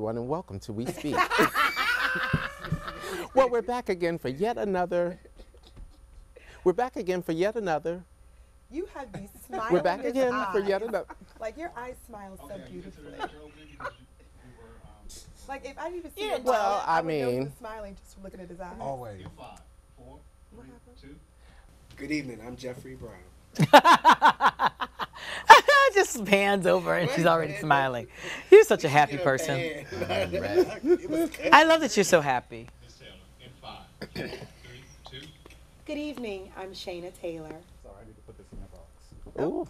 everyone, and welcome to We Speak. well, we're back again for yet another. We're back again for yet another. You have these smiles. We're back again for yet another. Like your eyes smile so beautifully. Like if I even see Yeah, him, well, I would know mean- smiling just from looking at his eyes. Always. What happened? Good evening. I'm Jeffrey Brown. Just hands over and she's already smiling. You're such a happy person. I love that you're so happy. Good evening. I'm Shaina Taylor. Sorry, I need to put this in the box. Ooh.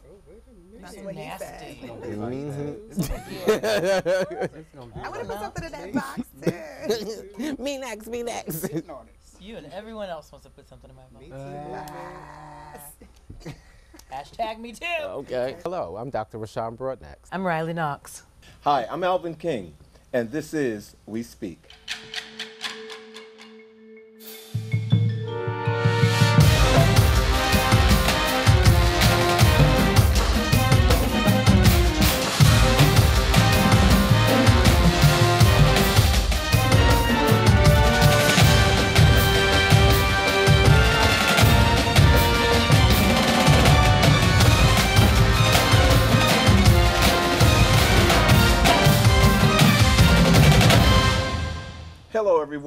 That's what he said. Mhm. I want to put something in that box too. me next, me next. You and everyone else wants to put something in my Me mouth. too. Hashtag me too. Okay. Hello, I'm Dr. Rashan Broadnax. I'm Riley Knoxx. Hi, I'm Alvin King, and this is We Speak.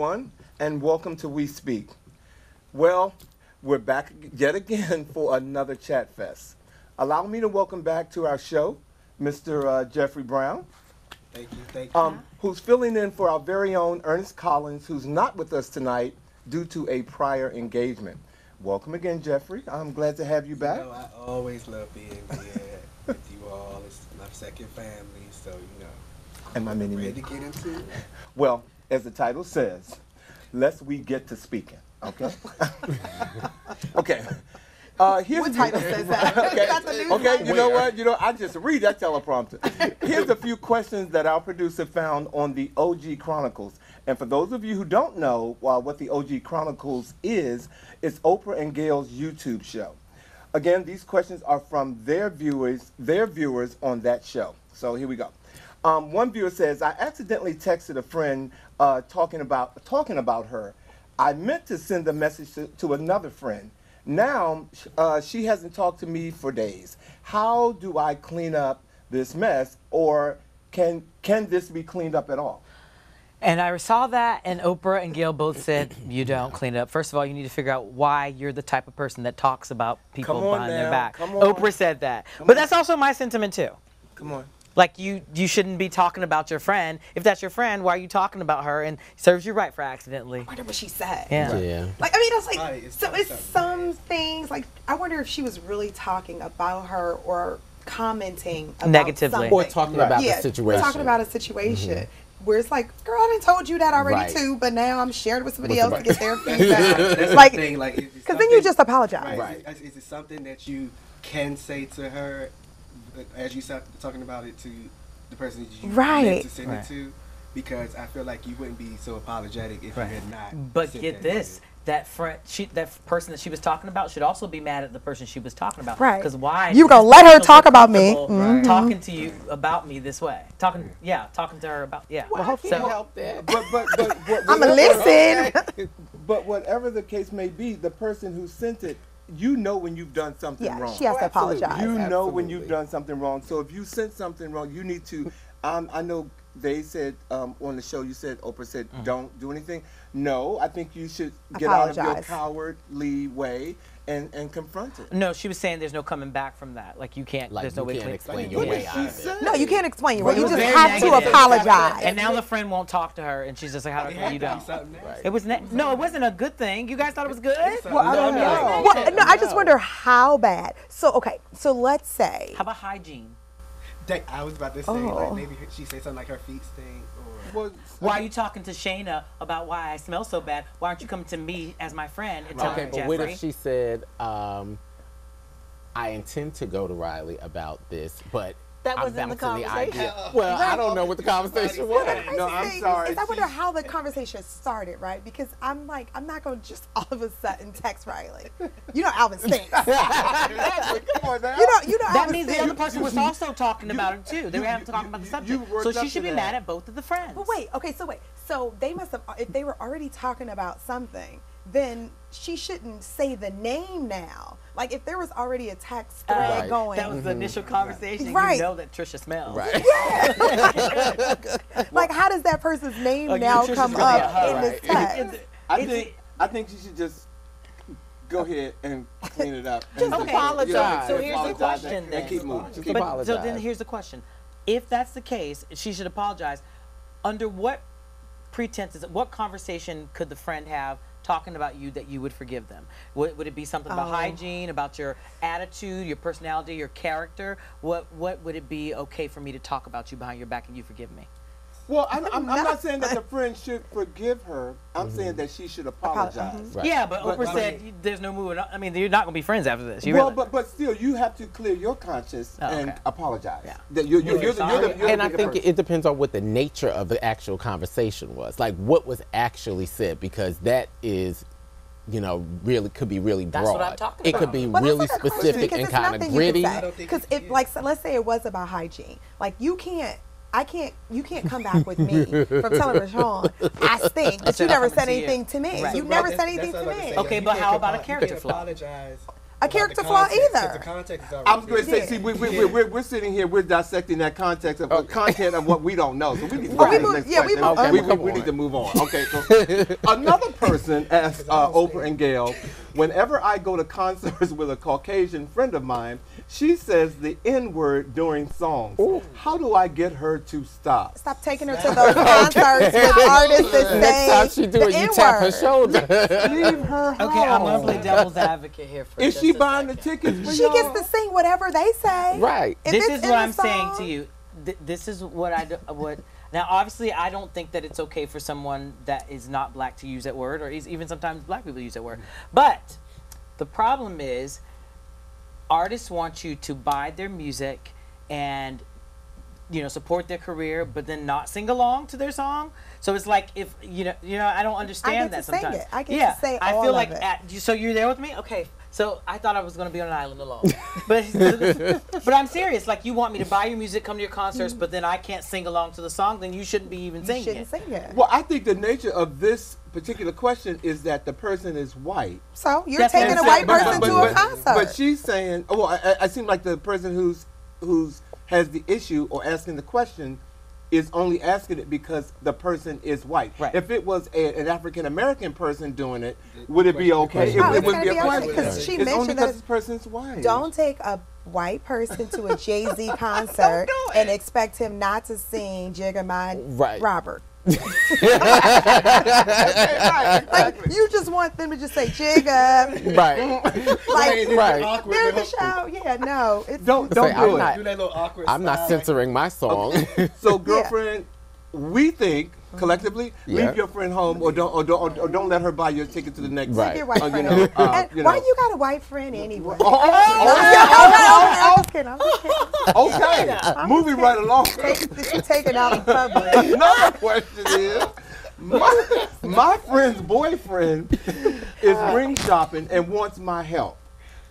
Everyone, and welcome to We Speak. Well, we're back yet again for another Chat Fest. Allow me to welcome back to our show Mr. Uh, Jeffrey Brown, Thank you. Thank you. um, who's filling in for our very own Ernest Collins, who's not with us tonight due to a prior engagement. Welcome again, Jeffrey. I'm glad to have you You back. know, I always love being here with you all. It's my second family, so you know. And my mini Ready to get into it? Well, as the title says, lest we get to speaking. Okay. okay. Uh, here's What title says that? okay. That's a new okay. You know what? You know, I just read that teleprompter. Here's a few questions that our producer found on the OG Chronicles. And for those of you who don't know uh, what the OG Chronicles is, it's Oprah and Gayle's YouTube show. Again, these questions are from their viewers, their viewers on that show. So here we go. Um, one viewer says, "I accidentally texted a friend uh, talking about talking about her. I meant to send a message to, to another friend. Now uh, she hasn't talked to me for days. How do I clean up this mess, or can can this be cleaned up at all?" And I saw that, and Oprah and Gayle both said, You don't clean it up. First of all, you need to figure out why you're the type of person that talks about people behind now, their back. come on. Oprah said that. Come but on. that's also my sentiment, too. Come on. Like, you, you shouldn't be talking about your friend. If that's your friend, why are you talking about her? And serves you right for accidentally. I wonder what she said. Yeah. Yeah. Like I mean, it's like Right, it's so. It's something. some things like I wonder if she was really talking about her or commenting about Negatively. Or something. talking Right. about yeah, the situation. talking about a situation. Mm-hmm. Where it's like, girl, I done told you that already Right. too, but now I'm sharing it with somebody With else to get their feedback. the like, thing. Like, is it because then you just apologize. Right. Right. Is, it- is it something that you can say to her as you start talking about it to the person that you Right. meant to send Right. it to? Because I feel like you wouldn't be so apologetic if Right. you had not. But sent get that this. message. That friend, she, that person that she was talking about should also be mad at the person she was talking about. Right. Because why? You does gonna let her talk about me. comfortable Mhm. Talking to you about me this way. Talking, yeah, talking to her about, yeah. Well, hopefully So- you help that. But but but, but I'ma whatever- listen. But whatever the case may be, the person who sent it, you know when you've done something Yeah, wrong. she has to absolutely. apologize. you know when you've done something wrong. So if you sent something wrong, you need to. Um, I know they said um, on the show. You said Oprah said Mm-hmm. don't do anything. No, I think you should get out of your cowardly way and and confront it. No, she was saying there's no coming back from that. Like you can't. Like there's no you way can't clean- explain What your did way she out of it. say? No, you can't explain your way. It You just very have to apologize. And now the friend won't talk to her, and she's just like, "How do you to don't?" It was ne- no, it wasn't a good thing. You guys thought it was good. Well, I don't know. well, no, I just wonder how bad. So, okay, so let's say How about hygiene? That- I was about to say, Oh. like maybe she say something like her feet stink, or Well, Why are you talking to Shaina about why I smell so bad? Why aren't you coming to me as my friend and telling Okay, her, but what if she said, um, I intend to go to Riley about this, but That I'm was in the conversation. idea. Well, I don't know what the conversation was. I No, I'm sorry. is I wonder how the conversation started, right? Because I'm like, I'm not gonna just all of a sudden text Riley. You know, Alvin stinks. you Come on now. know, you know, That Alvin means the other person was also talking about it too. They were having talking about the subject. you worked So she should be that. mad at both of the friends. But wait, okay, so wait. So they must have, if they were already talking about something, then she shouldn't say the name now. Like if there was already a text thread Right. going, That was the initial mm-hmm. conversation. Right. You know that Trisha smells. Right. Yeah. like how does that person's name you- now Trisha's come up a in her, this right. text? I It's- think I think she should just go ahead and clean it up. and Just Okay. apologize. So here's the question and, then. and keep moving. Keep But- But moving. so then here's the question: If that's the case, she should apologize. Under what pretenses? What conversation could the friend have talking about you that you would forgive them? Would, would it be something about Oh. hygiene, about your attitude, your personality, your character? What What would it be okay for me to talk about you behind your back and you forgive me? Well, I'm, I'm, I'm not saying that the friend should forgive her. I'm saying that she should apologize. mhm. Right. Yeah, but But- Oprah but- said there's no moving. on. I mean, you're not gonna be friends after this. You well, really? but but still, you have to clear your conscience Oh, and apologize. Yeah. That you're, you're, you're, the, you're, the, you're the and I think person. it depends on what the nature of the actual conversation was, like what was actually said, because that is, you know, really could be really That's broad. what I'm talking it could be Well, really a question, specific and it's kind of nothing you gritty. can say. Because if, like, so let's say it was about hygiene, like you can't. I can't. You can't come back with me from telling Rashan I stink, but you never said anything to me. Right. You So, never right, said anything to what I was me. saying. Okay, You but how about a character flaw? Apologize A character flaw either. The context is I was going to say, Yeah. see, we, we, we, we're, we're sitting here, we're dissecting that context of the content of what we don't know. So we need to move move- next yeah, we question. move- Okay, we, we, we need to move on. Okay, so another person asked uh, Oprah and Gayle, whenever I go to concerts with a Caucasian friend of mine, she says the N word during songs. How do I get her to stop? Stop taking her to those concerts with artists that say Next time she do the it, you tap her shoulder. Leave her home. okay, I'm gonna play devil's advocate here for Is just she a buying the tickets for She y'all? gets to sing whatever they say. right. If this is what I'm saying to you. Th- this is what I do, what. Now, obviously, I don't think that it's okay for someone that is not black to use that word, or is even sometimes black people use that word. But the problem is, artists want you to buy their music and you know support their career, but then not sing along to their song. So it's like if you know, you know, I don't understand get that to sing sometimes. it. I get to yeah, say I all feel of like it. at, you- so you're there with me. Okay, so I thought I was gonna be on an island alone, but but I'm serious. Like you want me to buy your music, come to your concerts, but then I can't sing along to the song. Then you shouldn't be even You singing shouldn't it. sing it. Well, I think the nature of this particular question is that the person is white. So you're That's taking a white but- person but- to but- a concert. But she's saying, oh, I, I- I seem like the person who's who's has the issue or asking the question is only asking it because the person is white. Right. If it was a, an African American person doing it, would it be okay? question- It, it wouldn't be a be okay, question. 'cause she it's only mentioned that because it's- this person's white. Don't take a white person to a Jay Z concert and expect him not to sing Jigga My Right. Robert. Right, Like you just want them to just say Jigga. right. Like Right. Awkward. they're little- the show. Yeah, no. It's Don't Say, don't I'm do it. not- Do that little awkward. I'm not censoring my song. So, girlfriend, we think collectively, Yeah. leave your friend home, or don't, or don't, or, or don't let her buy your ticket to the next. Right. your white Uh, you know, uh, and you why you got a white friend anyway? Oh, oh, I'm just kidding, I'm just kidding. oh, okay, moving right along. Take, you take it out in public. Another question is, my, my friend's boyfriend is ring shopping and wants my help.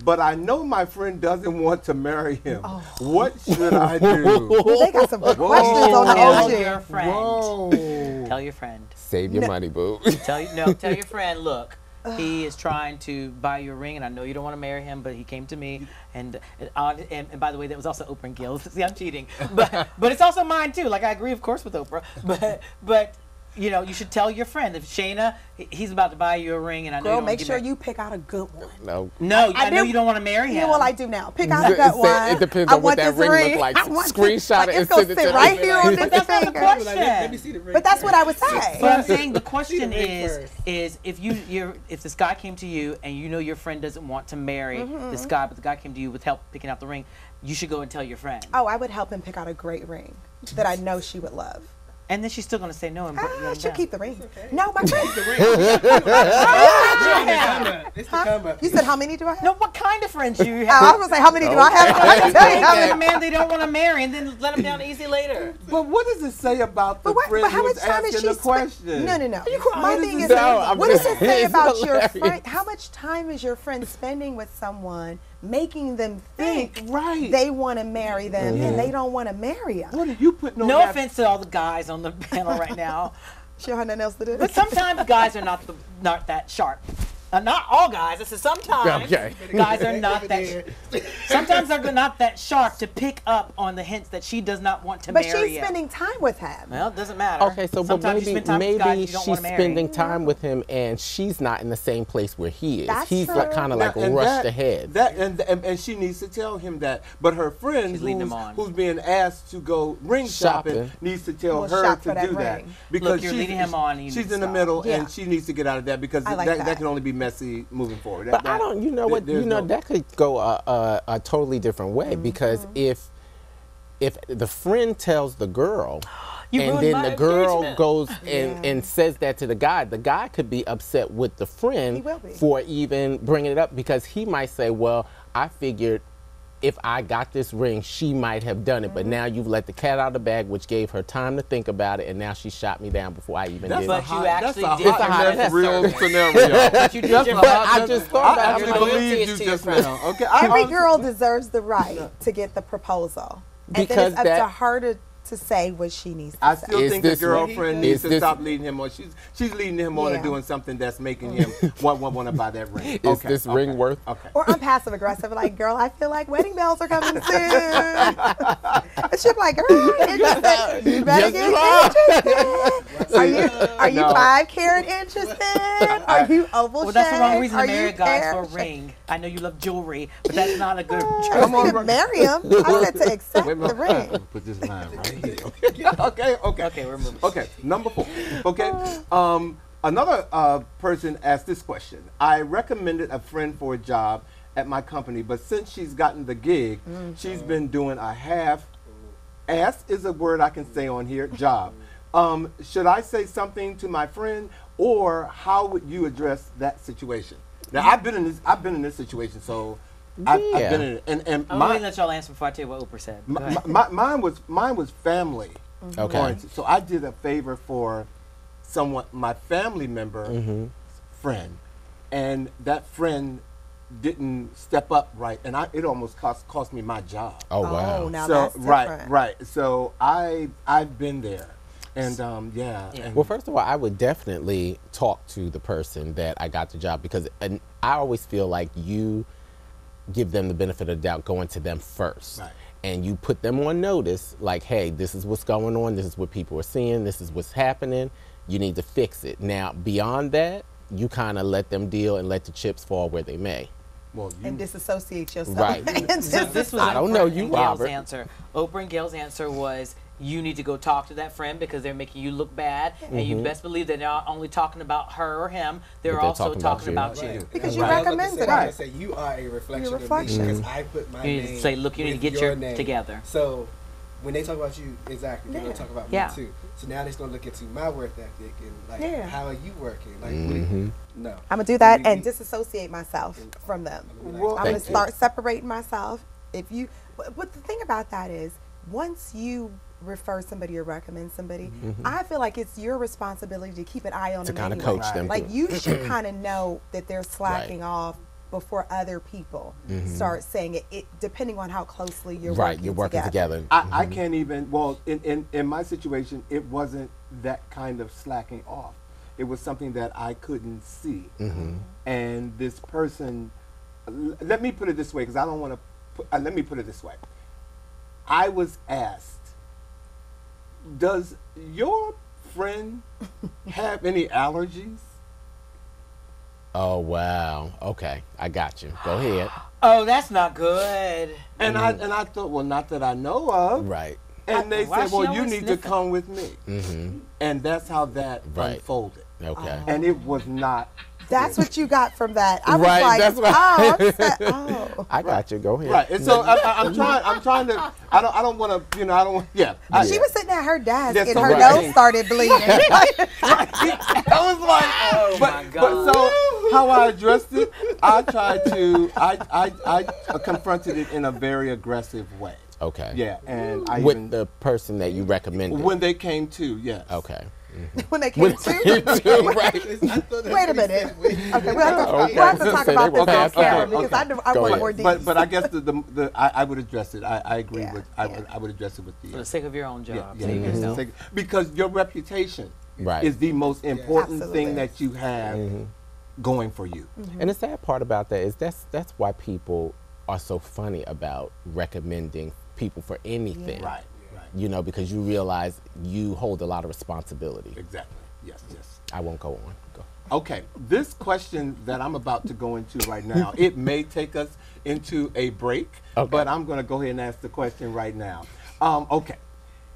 But I know my friend doesn't want to marry him. What should I do? Well, they got some good questions on the Tell OG. your friend. Whoa. Tell your friend. Save your money, boo. Tell you no. Tell your friend. Look, he is trying to buy you a ring, and I know you don't want to marry him, but he came to me, and and, uh, and, and by the way, that was also Oprah and Gayle. See, I'm cheating, but but it's also mine too. Like I agree, of course, with Oprah, but but. You know, you should tell your friend if Shaina, he's about to buy you a ring, and I know Girl, you don't make sure you pick out a good one. No. No, I, I know do- you don't want to marry him. Yeah, well, I do now. Pick out a It- good it- one. it depends I on what that this ring looks like. I want Screenshot this, it like, and it's gonna send it sit to right here on But this that's not the finger. question. Let, let me see the ring. But that's what I would say. But I'm saying the question ring is, is if you you're if this guy came to you and you know your friend doesn't want to marry Mm-hmm. this guy, but the guy came to you with help picking out the ring, you should go and tell your friend. Oh, I would help him pick out a great ring that I know she would love. And then she's still gonna say no and put Ah, I let him should down. keep the ring. No, my friend. Yeah. It's the come. You said how many do I have? No, what kind of friends do you Oh, I was gonna say how many do I have? I can tell you how a many. man they don't want to marry and then let him down easy later. But what does it say about the But, what, friend but how who's much time is she the spent? question? No, no, no. crying? My thing is. No, what does it say it's about your friend? How much time is your friend spending with someone, making them think Right. they want to marry them Mm-hmm. and they don't want to marry them? What are you putting on No that? offense to all the guys on the panel right now, She don't nothing else to do. but sometimes guys are not the, not that sharp. Uh, not all guys. I said sometimes Okay. guys are not that. Sometimes they're not that sharp to pick up on the hints that she does not want to But marry But she's yet. spending time with him. Well, it doesn't matter. Okay, so but sometimes you maybe spend time with guys maybe she's want to marry. spending time with him and she's not in the same place where he is. That's He's like kind of like and rushed that, ahead. That and, and and she needs to tell him that. But her friend She's leading who's, him on. who's being asked to go ring shopping, Shopping. needs to tell Well, her shop to that do that because Look, you're she's, leading him on, she's to in the middle Yeah. and she needs to get out of that because I like that, that. can only be messy moving forward. But That- I don't. You know what? You know no- that could go a, a, a totally different way Mm-hmm. because if if the friend tells the girl. You and then the girl engagement. goes and, Yeah. and says that to the guy. The guy could be upset with the friend He will be. for even bringing it up because he might say, "Well, I figured if I got this ring, she might have done it, but now you've let the cat out of the bag, which gave her time to think about it, and now she shot me down before I even That's did a it." But you actually that's a did hot, It's a hot that's real scenario. But you did That's your But I just thought I about actually it. Loyalty you just now. Okay, Every girl deserves the right to get the proposal. And then Because it's up that- to her to, to say what she needs to I say. still Is think the this- girlfriend is needs to this- stop leading him on. She's she's leading him on Yeah. to doing something that's making him want want, want to buy that ring. Is Okay, this okay, ring worth- Okay. Or I'm passive aggressive, like, girl, I feel like wedding bells are coming soon. and she's like, girl, you interested? You better Yes, get are. interested. Are you are you No. five carat interested? Are you oval Well, that's the wrong reason to marry you a guy for a ring. I know you love jewelry, but that's not a good I Come on, to marry him. I said to accept a the ring. Put this line right here. Okay, okay. Okay, we're moving. Okay, number four. Okay. Um, another uh, person asked this question. I recommended a friend for a job at my company, but since she's gotten the gig, she's been doing a half ass is a word I can say on here, job. Um, should I say something to my friend or how would you address that situation? Now I've been in this I've been in this situation, so I've, I've Yeah. been in it. And and I'm my, going to let y'all answer before I tell you what Oprah said. My, my, mine was mine was family Okay. oriented. So I did a favor for someone, my family member, Mm-hmm. friend, and that friend didn't step up right, and I it almost cost cost me my job. Oh wow. Oh, now so that's right, right. So I I've been there, and um yeah. Yeah. and- Well, first of all, I would definitely talk to the person that I got the job because and I always feel like you give them the benefit of the doubt going to them first. Right. And you put them on notice, like, hey, this is what's going on, this is what people are seeing, this is what's happening, you need to fix it. Now, beyond that, you kind of let them deal and let the chips fall where they may. well, you, And disassociate yourself. Right. And So this was I don't know Oprah you, and Gayle's Robert. answer. Oprah and Gayle's answer was you need to go talk to that friend because they're making you look bad, and Mm-hmm. you best believe they're not only talking about her or him; they're, they're also talking about talking you. about you. Right. Because And you what I was recommended say, it. I was gonna say you are a reflection, You're of me reflection. because I put my You need to name. say, "Look, you need to get your name. together." So when they talk about you, exactly, they're Yeah. gonna talk about Yeah. me too. So now they're gonna look into my work ethic and like Yeah. how are you working? Like Mm-hmm. you, no. I'm gonna do that and we- disassociate myself from them. I'm gonna Thank you. start separating myself. If you, but, but the thing about that is, once you refer somebody or recommend somebody, mm-hmm. Mm-hmm. I feel like it's your responsibility to keep an eye on To them. kinda anyway. coach them Like you should kind of know that they're slacking off before other people mm-hmm. start saying it, it. Depending on how closely you're right, working you're working together. I, I can't even. Well, in, in in my situation, it wasn't that kind of slacking off. It was something that I couldn't see, and this person. l- Let me put it this way, because I don't want to. Uh, let me put it this way. I was asked, "Does your friend have any allergies?" Oh wow. Okay, I got you. Go ahead. Oh, that's not good. And I and I thought, well, not that I know of. Right. And they Why said, well, you always need to come with me. Mm-hmm. And that's how that Right. unfolded. Okay. And it was not That's what you got from that. I was Right, like, that's what- oh, I'm oh. I got you. Go ahead. Right, and so I, I, I'm trying. I'm trying to. I don't. I don't want to. You know. I don't. want Yeah. I, She was sitting at her desk That's and so her right. nose started bleeding. I was like, Oh but, my but so how I addressed it, I tried to. I I I confronted it in a very aggressive way. Okay. Yeah, and I With even the person that you recommended. when they came to. Yes. okay. Mm-hmm. when they came to. right. Wait a minute. Okay, we'll have to, Okay. we'll have to talk Say about this were off fast. camera Okay, because okay. I, do- I want ahead. more deeds. But but I guess the, the, the I, I would address it. I, I agree Yeah, with I yeah. would I would address it with the For the sake of your own job. yeah, yeah, save yeah, yourself. Take- because your reputation Right. is the most important Absolutely. thing that you have mm-hmm. going for you. Mm-hmm. And the sad part about that is that's that's why people are so funny about recommending people for anything. Right. You know, because you realize you hold a lot of responsibility. Exactly. Yes. Yes. I won't go on. Go. Okay, this question that I'm about to go into right now, it may take us into a break, Okay. but I'm going to go ahead and ask the question right now. Um, okay,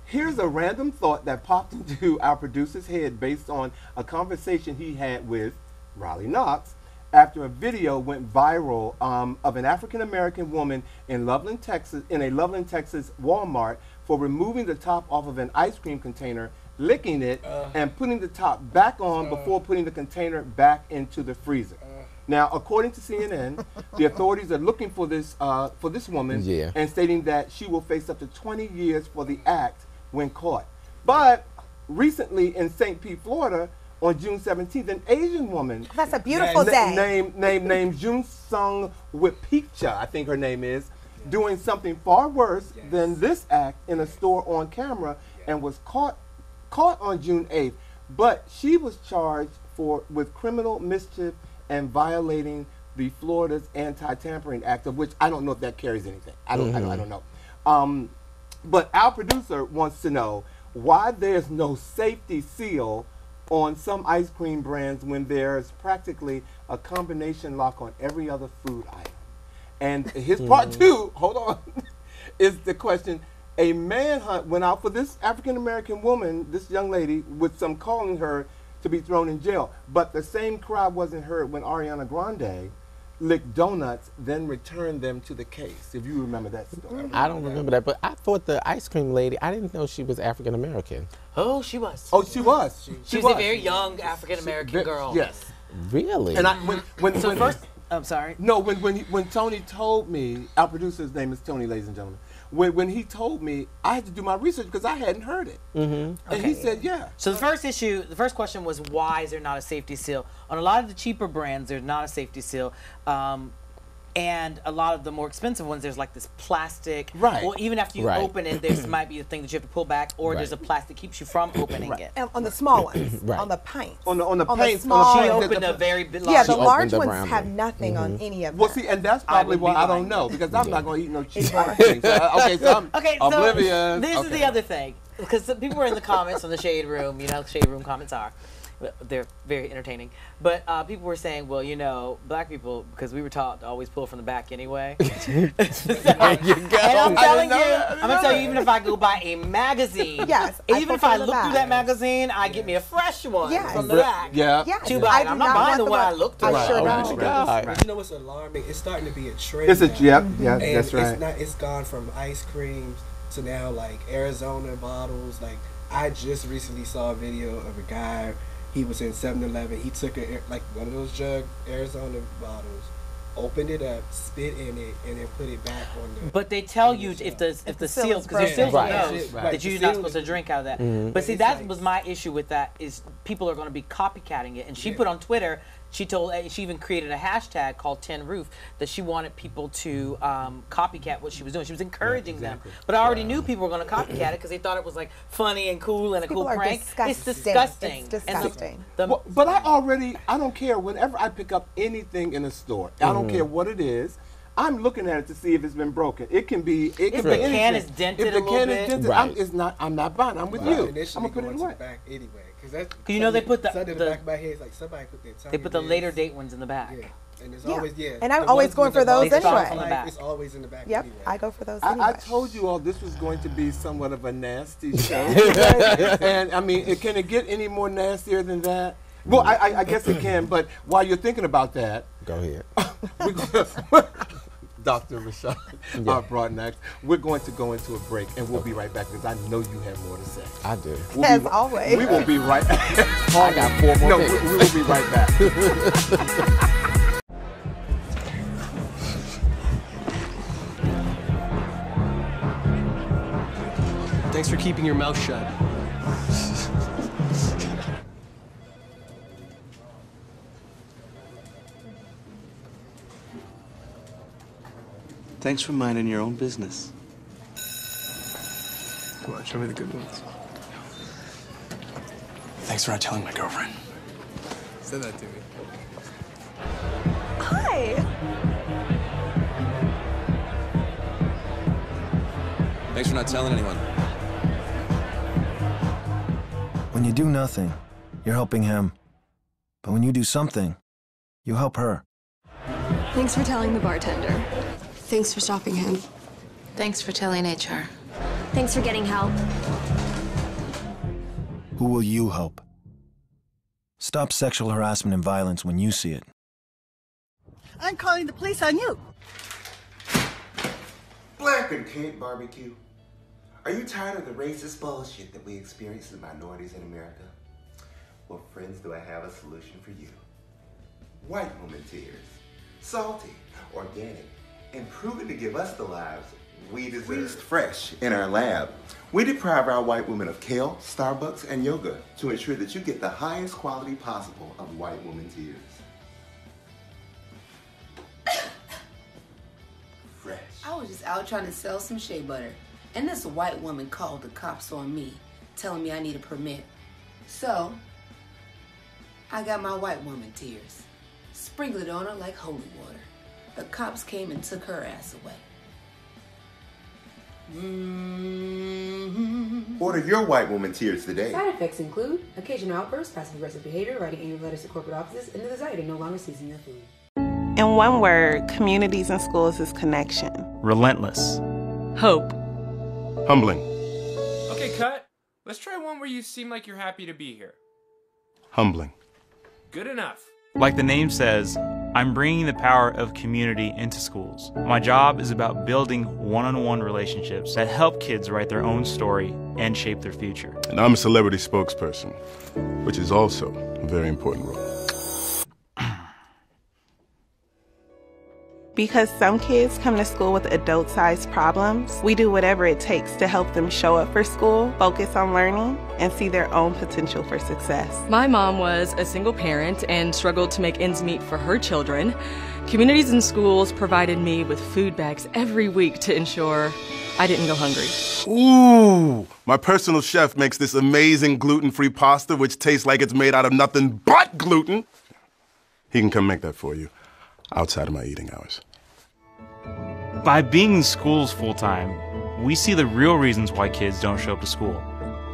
here's a random thought that popped into our producer's head based on a conversation he had with Riley Knoxx after a video went viral um, of an African American woman in Lufkin, Texas, in a Lufkin, Texas Walmart for removing the top off of an ice cream container, licking it, uh. and putting the top back on uh. before putting the container back into the freezer. Uh. Now, according to CNN, the authorities are looking for this uh, for this woman Yeah. and stating that she will face up to 20 years for the act when caught. But recently in St. Pete, Florida, on June 17th, an Asian woman That's a beautiful na- day. Name, name, named Jun Sung Wipicha, I think her name is, doing something far worse than this act in a store on camera and was caught caught on June 8th. But she was charged for with criminal mischief and violating the Florida's Anti-Tampering Act, of which I don't know if that carries anything. I don't, I don't, I don't know. Um, but our producer wants to know why there's no safety seal on some ice cream brands when there's practically a combination lock on every other food item. And his part mm-hmm. two, hold on, is the question. A manhunt went out for this African American woman, this young lady, with some calling her to be thrown in jail. But the same cry wasn't heard when Ariana Grande licked donuts, then returned them to the case. If you remember that story. Mm-hmm. I don't remember that, but I thought the ice cream lady. I didn't know she was African American. Oh, she was. Oh, she was. She, she was, a very young African American girl. Yes. Really? And I when when, So when first, I'm sorry. no when when he, when Tony told me our producer's name is Tony, ladies and gentlemen. When when he told me, I had to do my research because I hadn't heard it. Mm-hmm. And he said, yeah. So the first issue, the first question was why is there not a safety seal on a lot of the cheaper brands? There's not a safety seal, um, and a lot of the more expensive ones, there's like this plastic. Right. Well, even after you Right. open it, there's might be a thing that you have to pull back, or there's a Right. plastic keeps you from opening it. And on the small ones, Right. on the pints. On the on the On the small- on the She opened the- a very big. yeah, the large the ones brown have one. nothing on any of them. Well, see, and that's probably would why be I don't lying. know because I'm not going to eat no cheap It's ice. So, uh, okay, so I'm Okay, so oblivious. this is the other thing because people were in the comments on the shade room. You know, how shade room comments are. They're very entertaining. But uh, people were saying, well, you know, black people, because we were taught to always pull from the back anyway. there you go. And I'm telling you. I didn't I'm gonna tell you, even if I go buy a magazine, Yes, even pull if I from the look through that magazine, I get me a fresh one Yes. from the back. Yeah. Yeah, Too I bad. I'm not buying want the one I one- looked I at. sure Oh, don't. God. But you know what's alarming? It's starting to be a trend. It's a now. yep, yeah, And that's right. It's not. It's gone from ice creams to now like Arizona bottles. Like I just recently saw a video of a guy. He was in 7-Eleven. He took a like one of those jug Arizona bottles, opened it up, spit in it, and then put it back on the. But they tell you the if the if, the the seal seal because the broken. seal Right. knows Right. that you're not supposed to drink out of that. Mm-hmm. But see, that like- was my issue with that is people are going to be copycatting it. And she Yeah. put on Twitter, she told eh, she even created a hashtag called Ten Roof that she wanted people to um, copycat what she was doing. She was encouraging them. But I already knew people were going to copycat it because they thought it was like funny and cool and a People cool are prank. It's disgusting. disgusting. It's And the- disgusting. the- Well, but I already, I don't care. Whenever I pick up anything in a store, I don't care what it is. I'm looking at it to see if it's been broken. It can be. It can If be the can anything. is dented if the a little can bit. is dented, Right. I'm, it's not. I'm not buying. I'm with But you. I'm gonna put it going to away. the back anyway, because that's. 'Cause you know they put the- the- the back of my head. Like somebody put their they put the later date ones in the back. Yeah, and it's Yeah. always yeah. And I'm always going for those lights anyway. off, like. It's always in the back. Yep, anyway. I go for those I, anyway. I told you all this was going to be somewhat of a nasty show, and I mean, it, can it get any more nastier than that? Well, I, I, I guess it can, but while you're thinking about that, Go ahead. we're going Dr. Rashad uh, Broadnax, we're going to go into a break, and we'll be right back because I know you have more to say. I do. We'll As be, always. We will be right back. I got four more No, we, we will be right back. Thanks for keeping your mouth shut. Thanks for minding your own business. Come on, show me the good ones. Thanks for not telling my girlfriend. Say that to me. Hi. Thanks for not telling anyone. When you do nothing, you're helping him. But when you do something, you help her. Thanks for telling the bartender. Thanks for stopping him. Thanks for telling HR. Thanks for getting help. Who will you help? Stop sexual harassment and violence when you see it. I'm calling the police on you. Black and Kate Barbecue. Are you tired of the racist bullshit that we experience as minorities in America? Well, friends, do I have a solution for you? White woman tears. Salty, organic, and proven to give us the lives we deserve. Squeezed fresh in our lab. We deprive our white women of kale, Starbucks, and yoga to ensure that you get the highest quality possible of white woman tears. Fresh. I was just out trying to sell some shea butter, and this white woman called the cops on me, telling me I need a permit. So, I got my white woman tears, sprinkled it on her like holy water. The cops came and took her ass away. Mm-hmm. Order your white woman tears today. Side effects include occasional outbursts, passive aggressive behavior, writing angry letters to corporate offices, and the desire to no longer season your food. In one word, communities and schools is connection. Relentless. Hope. Humbling. Okay, cut. Let's try one where you seem like you're happy to be here. Humbling. Good enough. Like the name says, I'm bringing the power of community into schools. My job is about building one on one relationships that help kids write their own story and shape their future. And I'm a celebrity spokesperson, which is also a very important role. Because some kids come to school with adult sized problems, we do whatever it takes to help them show up for school, focus on learning, and see their own potential for success. My mom was a single parent and struggled to make ends meet for her children. Communities and schools provided me with food bags every week to ensure I didn't go hungry. Ooh! My personal chef makes this amazing gluten free pasta, which tastes like it's made out of nothing but gluten. He can come make that for you outside of my eating hours. By being in schools full time, we see the real reasons why kids don't show up to school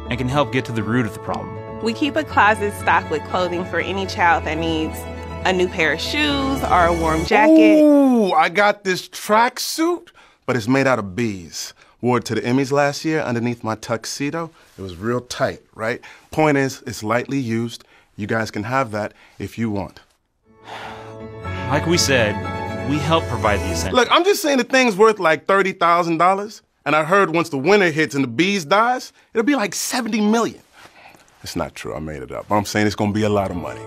and can help get to the root of the problem. We keep a closet stocked with clothing for any child that needs a new pair of shoes or a warm jacket. Ooh, I got this tracksuit, but it's made out of bees. Wore it to the Emmys last year underneath my tuxedo. It was real tight, right? Point is, it's lightly used. You guys can have that if you want. Like we said, we help provide the essentials. Look, I'm just saying the thing's worth like $30,000. And I heard once the winter hits and the bees dies, it'll be like 70 million. It's not true, I made it up. I'm saying it's gonna be a lot of money.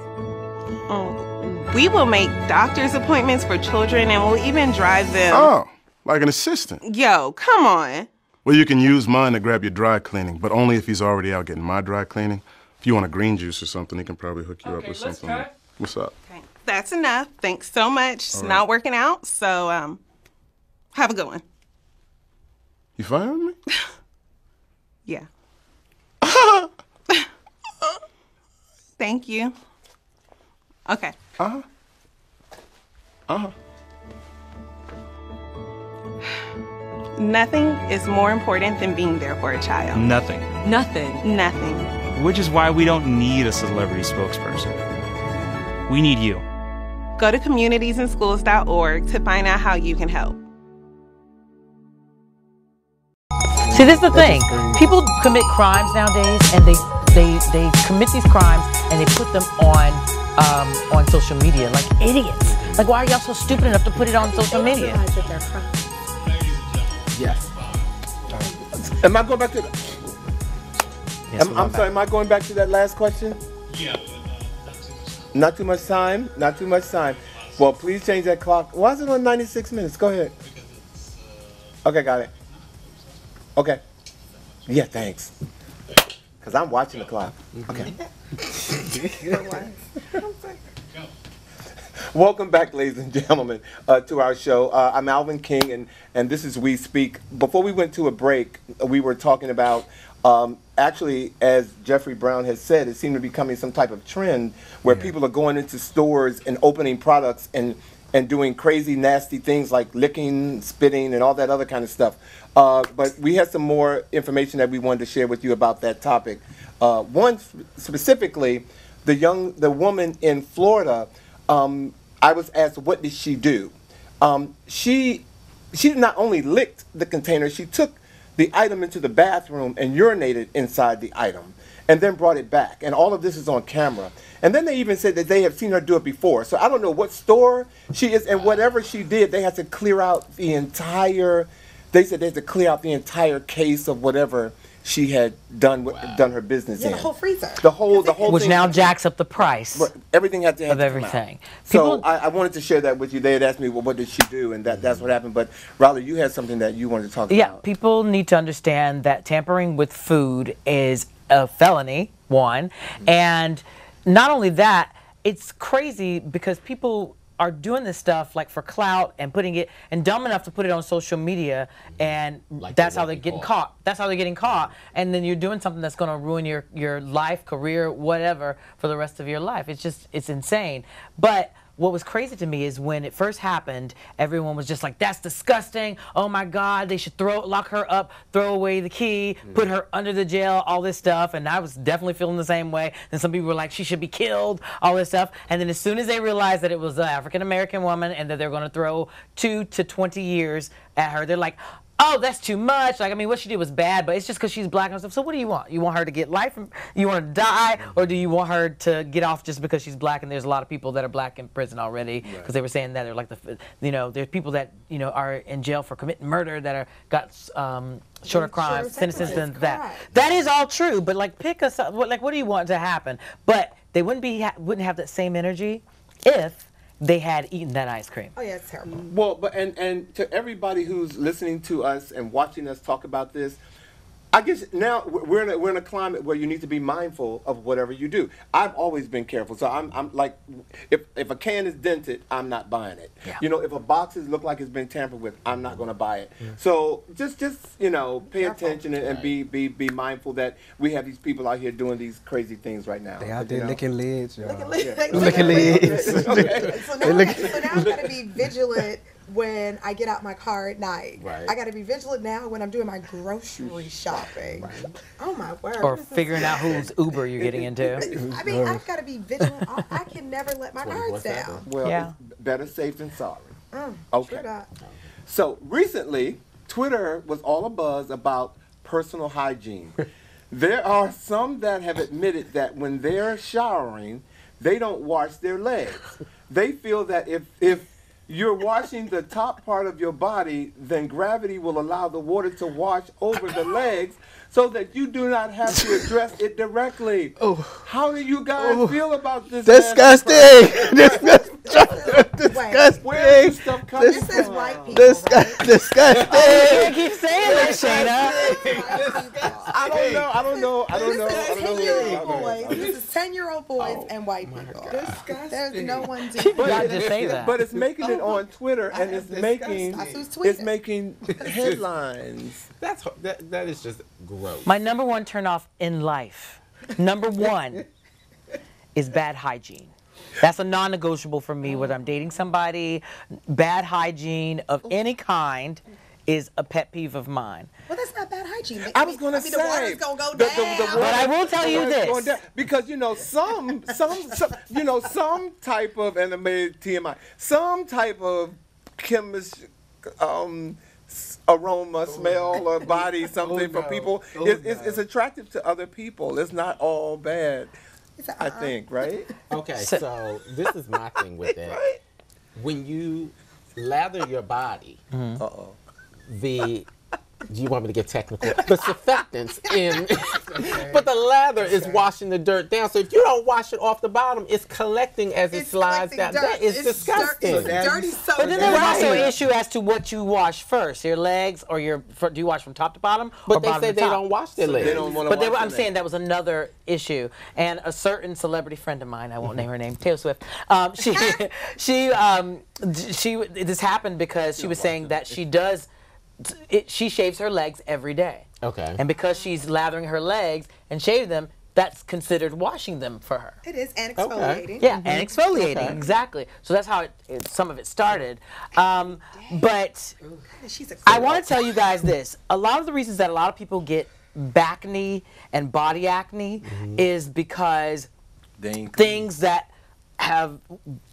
Oh, we will make doctor's appointments for children and we'll even drive them. Oh, like an assistant. Yo, come on. Well, you can use mine to grab your dry cleaning, but only if he's already out getting my dry cleaning. If you want a green juice or something, he can probably hook you up Okay, with let's something. cut. What's up? Okay, that's enough. Thanks so much. It's All right. not working out, so um, have a good one. You firing me? Yeah. Thank you. Okay. Uh huh. Uh huh. Nothing is more important than being there for a child. Nothing. Nothing. Nothing. Which is why we don't need a celebrity spokesperson. We need you. Go to communitiesinschools.org to find out how you can help. See, this is the thing. People commit crimes nowadays, and they they they commit these crimes and they put them on um, on social media like idiots. Like, why are y'all so stupid enough to put it on social media? Yes. Am I going back to? The, Yes, am, I'm back. sorry. Am I going back to that last question? Yeah. Not too much time. Not too much time. Well, please change that clock. Why is it on 96 minutes? Go ahead. Okay, got it. Okay. Yeah, thanks. Cause I'm watching the clock. Okay. Welcome back, ladies and gentlemen, uh, to our show. Uh, I'm Alvin King, and, and this is We Speak. Before we went to a break, we were talking about um, actually, as Jeffrey Brown has said, it seemed to be becoming some type of trend where people are going into stores and opening products and and doing crazy, nasty things like licking, spitting, and all that other kind of stuff. Uh, but we had some more information that we wanted to share with you about that topic. Uh, one sp- specifically, the young, the woman in Florida. Um, I was asked, what did she do? Um, she she not only licked the container, she took the item into the bathroom and urinated inside the item and then brought it back. And all of this is on camera. And then they even said that they have seen her do it before. So I don't know what store she is and whatever she did, they had to clear out the entire they said they had to clear out the entire case of whatever she had done what done her business Yeah, in. the whole freezer. The whole the whole Which thing now jacks up the price. Right, everything had to have of to come out. everything. So I, I wanted to share that with you. They had asked me, well, what did she do? And that, that's what happened. But Riley, you had something that you wanted to talk Yeah, about. Yeah, people need to understand that tampering with food is a felony, one. Mm-hmm. And not only that, it's crazy because people are doing this stuff like for clout and putting it and dumb enough to put it on social media and that's they how they're getting caught. caught. That's how they're getting caught. And then you're doing something that's going to ruin your your life, career, whatever for the rest of your life. It's just it's insane. But what was crazy to me is when it first happened, everyone was just like, "That's disgusting! Oh my God, they should throw, lock her up, throw away the key, put her under the jail, all this stuff." And I was definitely feeling the same way. And some people were like, "She should be killed," all this stuff. And then as soon as they realized that it was an African American woman and that they're going to throw two to twenty years at her, they're like, oh, that's too much. Like, I mean, what she did was bad, but it's just because she's black and stuff. So what do you want? You want her to get life? You want her to die? Or do you want her to get off just because she's black and there's a lot of people that are black in prison already? Because they were saying that they're like the, you know, there's people that, you know, are in jail for committing murder that are got um, shorter crimes, sentences than that. That is all true, but like pick us up. What, like, what do you want to happen? But they wouldn't be, ha- wouldn't have that same energy if they had eaten that ice cream. Oh yeah, it's terrible. Well, but and and to everybody who's listening to us and watching us talk about this, I guess now we're in a, we're in a climate where you need to be mindful of whatever you do. I've always been careful, so I'm I'm like, if if a can is dented, I'm not buying it. You know, if a box is look like it's been tampered with, I'm not going to buy it. So just just you know, pay attention and, and be be be mindful that we have these people out here doing these crazy things right now. They out you there know? licking lids, y'all. Licking lids. Yeah. Licking lids. Okay. So They now, look- so now I gotta be vigilant when I get out my car at night. Right. I gotta be vigilant now when I'm doing my grocery shopping. Oh my word. Or what is this? figuring out whose Uber you're getting into. I mean, I've got to be vigilant. I, I can never let my guards down. Well, Yeah. better safe than sorry. Mm, Okay. true that. So recently, Twitter was all abuzz about personal hygiene. there are some that have admitted that when they're showering, they don't wash their legs. They feel that if if you're washing the top part of your body, then gravity will allow the water to wash over the legs so that you do not have to address it directly. Oh. How do you guys oh. feel about this? Disgusting. Disgusting. Disgusting. Where is this stuff coming This is white people. Disgust- You disgusting. can't keep saying that, Shaina. I don't know. I don't know. I don't know. I This is don't know. ten-year-old boys. This is ten year old boys Oh and white people. Disgusting. There's no one doing But, it. just say that. but it's making it oh on Twitter and it's making it's making headlines. That's that. That is just gross. My number one turnoff in life, number one, is bad hygiene. That's a non-negotiable for me. Whether I'm dating somebody, bad hygiene of any kind is a pet peeve of mine. Well, that's not bad hygiene. I was gonna I mean, say the water's gonna go the- the- down. the But I will water- tell you water's this. because you know some some some you know some type of and I made TMI some type of chemist um s- aroma, oh. smell, or body something for oh, no. people. Oh, It, it's, no. it's attractive to other people. It's not all bad. I uh. think, right? Okay, so this is my thing with that. When you lather your body, mm-hmm. Uh-oh. the do you want me to get technical? The surfactants in, but the lather is washing the dirt down. So if you don't wash it off the bottom, it's collecting as it slides down. dirt. That is It's dirt- disgusting. it's dirty soap. But then there's also an issue as to what you wash first, your legs or your. Do you wash from top to bottom? But or they bottom say to they top? don't wash their So legs. they don't wanna But wash were- I'm their saying that was another issue, and a certain celebrity friend of mine, I won't name her name, Taylor Swift. Um, she, she, um, she. This happened because she was saying that she does. It, she shaves her legs every day. Okay. And because she's lathering her legs and shaving them, that's considered washing them for her. It is and exfoliating. Yeah, and exfoliating Okay. exactly. So that's how it, it, some of it started. Um, but She's a I want to tell you guys this: a lot of the reasons that a lot of people get back acne and body acne is because things that have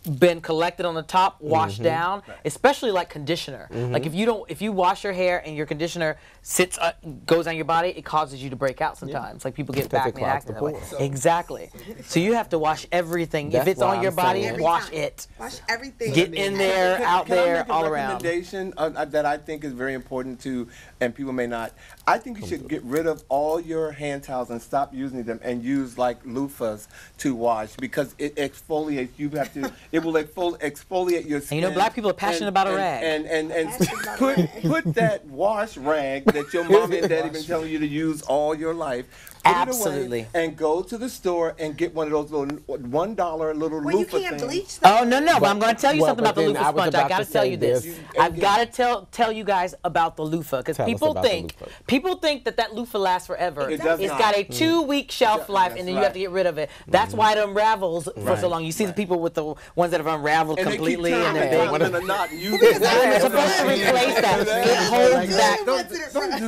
been collected on the top washed Mhm. down especially like conditioner Mhm. like if you don't if you wash your hair and your conditioner sits uh, goes on your body it causes you to break out sometimes like people get back acne and clogs acne the that way. pores. exactly so you have to wash everything if it's on your I'm body saying- wash it Wash everything. Get in there, Can- out can I there, make a all around. recommendation uh, uh, that I think is very important to, and people may not. I think you should get rid of all your hand towels and stop using them and use like loofahs to wash because it exfoliates. You have to. It will exfoli- exfoliate your skin. you know, black people are passionate about a and- rag. And and and, put put that wash rag that your mom and daddy been telling you to use all your life. Put it away Absolutely. and go to the store and get one of those little one dollar little Well, you loofah can't things. bleach Oh no no! But, I'm going to tell you well, something about the loofah I sponge. i gotta to tell you this, this. You, i've got to tell tell you guys about the loofah because people think people think that that loofah lasts forever. It does It's not. got a Mm. two week shelf life, that's and then you have to get rid of it. That's why it unravels for so long. You see the people with the ones that have unraveled And completely turning and they're it, big. tying them in a knot and use it. supposed to replace that. It holds back.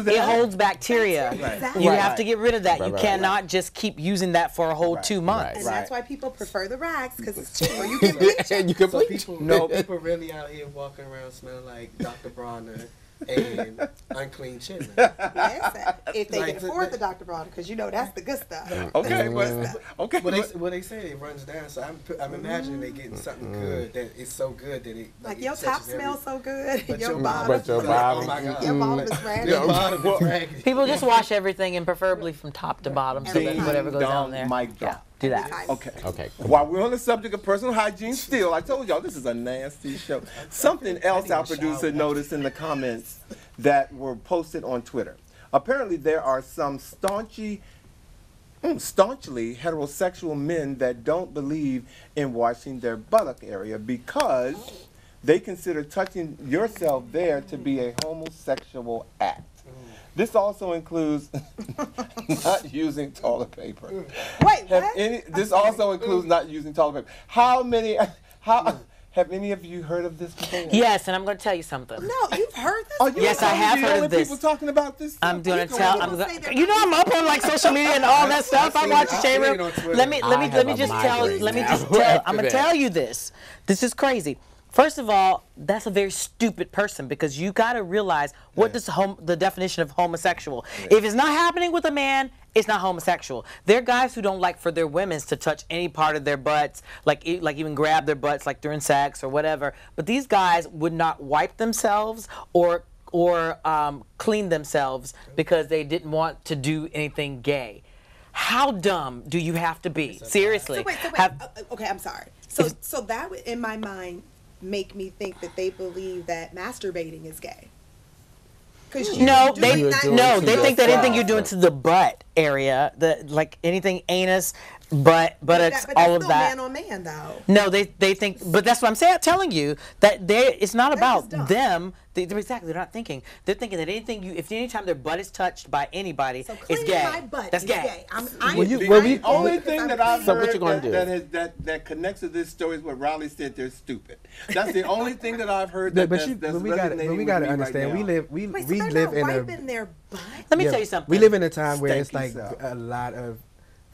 It holds bacteria. You have to get rid of that. Right, you right, cannot just keep using that for a whole two months. And that's why people prefer the rags because it's cheaper. You can bleach it. you can So bleach. people, No. people really out here walking around smelling like Dr. Bronner and unclean chitlin. Listen, if they Like, can the- afford the- the Dr. Bronner, because you know that's the good stuff. Okay, Well, but okay. Well, they, well, they say it runs down, so I'm, I'm mm-hmm. imagining they getting something mm-hmm. good that it's so good that it Like it your top touches every- smells so good, But your your bottom, But your Like, oh my God. your bottom is mm-hmm. Your bottom is raggedy. People just wash everything and preferably from top to bottom so that whatever goes dong, down there. mic Yeah, drop. Do that. Okay. Okay. While we're on the subject of personal hygiene, still, I told y'all this is a nasty show. Something else our producer noticed in the comments that were posted on Twitter. Apparently, there are some staunchy, mm, staunchly heterosexual men that don't believe in washing their buttock area because they consider touching yourself there to be a homosexual act. This also includes not using toilet paper. Wait, Have what? any, this also includes not using toilet paper. How many? How have any of you heard of this before? Yes, and I'm going to tell you something. No, you've heard this. Are you Yes, I have me the heard of this. People talking about this. I'm gonna tell. I'm that- gonna, you know, I'm up on like social media and all that stuff. I watch the I've shade room. it on Twitter. Let me let me let me just tell. Let me just tell. I'm gonna tell you this. This is crazy. First of all, that's a very stupid person because you got to realize what does hom- the definition of homosexual. If it's not happening with a man, it's not homosexual. There are guys who don't like for their women's to touch any part of their butts, like e- like even grab their butts like during sex or whatever. But these guys would not wipe themselves or or um, clean themselves because they didn't want to do anything gay. How dumb do you have to be? Seriously. So wait, so wait. Have- uh, uh, okay, I'm sorry. So, so that would, in my mind, make me think that they believe that masturbating is gay. Because hmm. No, they no, they think that anything you're doing to the butt area, the like anything anus, butt, buttocks, but that's all of that. man on man, though. No, they they think, but that's what I'm saying, telling you that they it's not about them. They, they're exactly, they're not thinking. They're thinking that anything you, if anytime their butt is touched by anybody, So it's gay. my butt that's is gay. gay. I'm, I'm, Well, you- The well, we- only thing I'm that I've cleaning So what heard you gonna that, do? that, that that connects to this story is what Riley said. They're stupid. That's the only thing that I've heard. But, That, but, that's, you, that's but we got but we got to me right understand. we live we Wait, we they're live not in a wiping their butt? Let me yeah, tell you something. We live in a time where it's like a lot of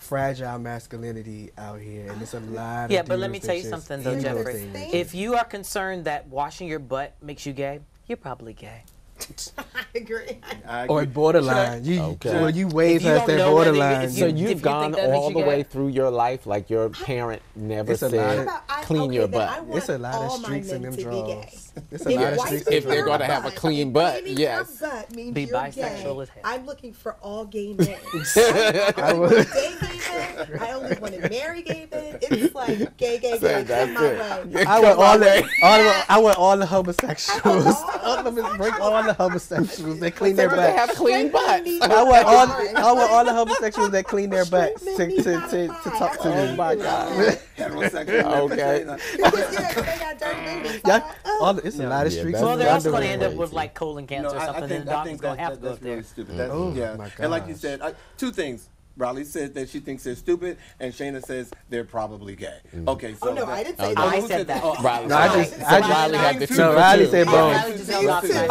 fragile masculinity out here, and it's a ah. lot. Yeah, of but let me tell you just something though, Jeffrey. If you are concerned that washing your butt makes you gay, you're probably gay. I agree. I Or agree. borderline. I- You, Okay. well, you wave you past don't that know whether you- borderline. So you- you've think gone that, that all you the way through your life, like your parent never It's said, of- I- clean okay, your butt. It's a lot of all streaks in them to be draws. gay. It's a If lot of streaks. If they're gonna have a clean butt, waving yes. butt means Be you're bisexual gay. as hell. I'm looking for all gay men. I I would- only want gay gay men. I only want to marry gay men. It's like gay gay gay. Come my it. way. I want all the, all the, I want all the homosexuals. all of them, bring all the homosexuals that clean their They butts. have clean butts. I want all, I want all the homosexuals that clean their butts to, to, to, to talk to Oh me. my God. Heterosexual. Okay. Because, yeah, 'cause they got dirty boobies. Yeah, all the, it's a lot of Yeah, streaks. Well, they're also going to end up with like colon cancer No, or something, I think, and the I doctor's going to have that, to go that's up there. really stupid. Oh, yeah. my And like you said, two things. Riley said that she thinks they're stupid, and Shaina says they're probably gay. Okay, so Oh no, that- I didn't say that. I who said that. Riley, No, I just- that. I So just- Riley had the two No, Riley said both. Riley just held out to my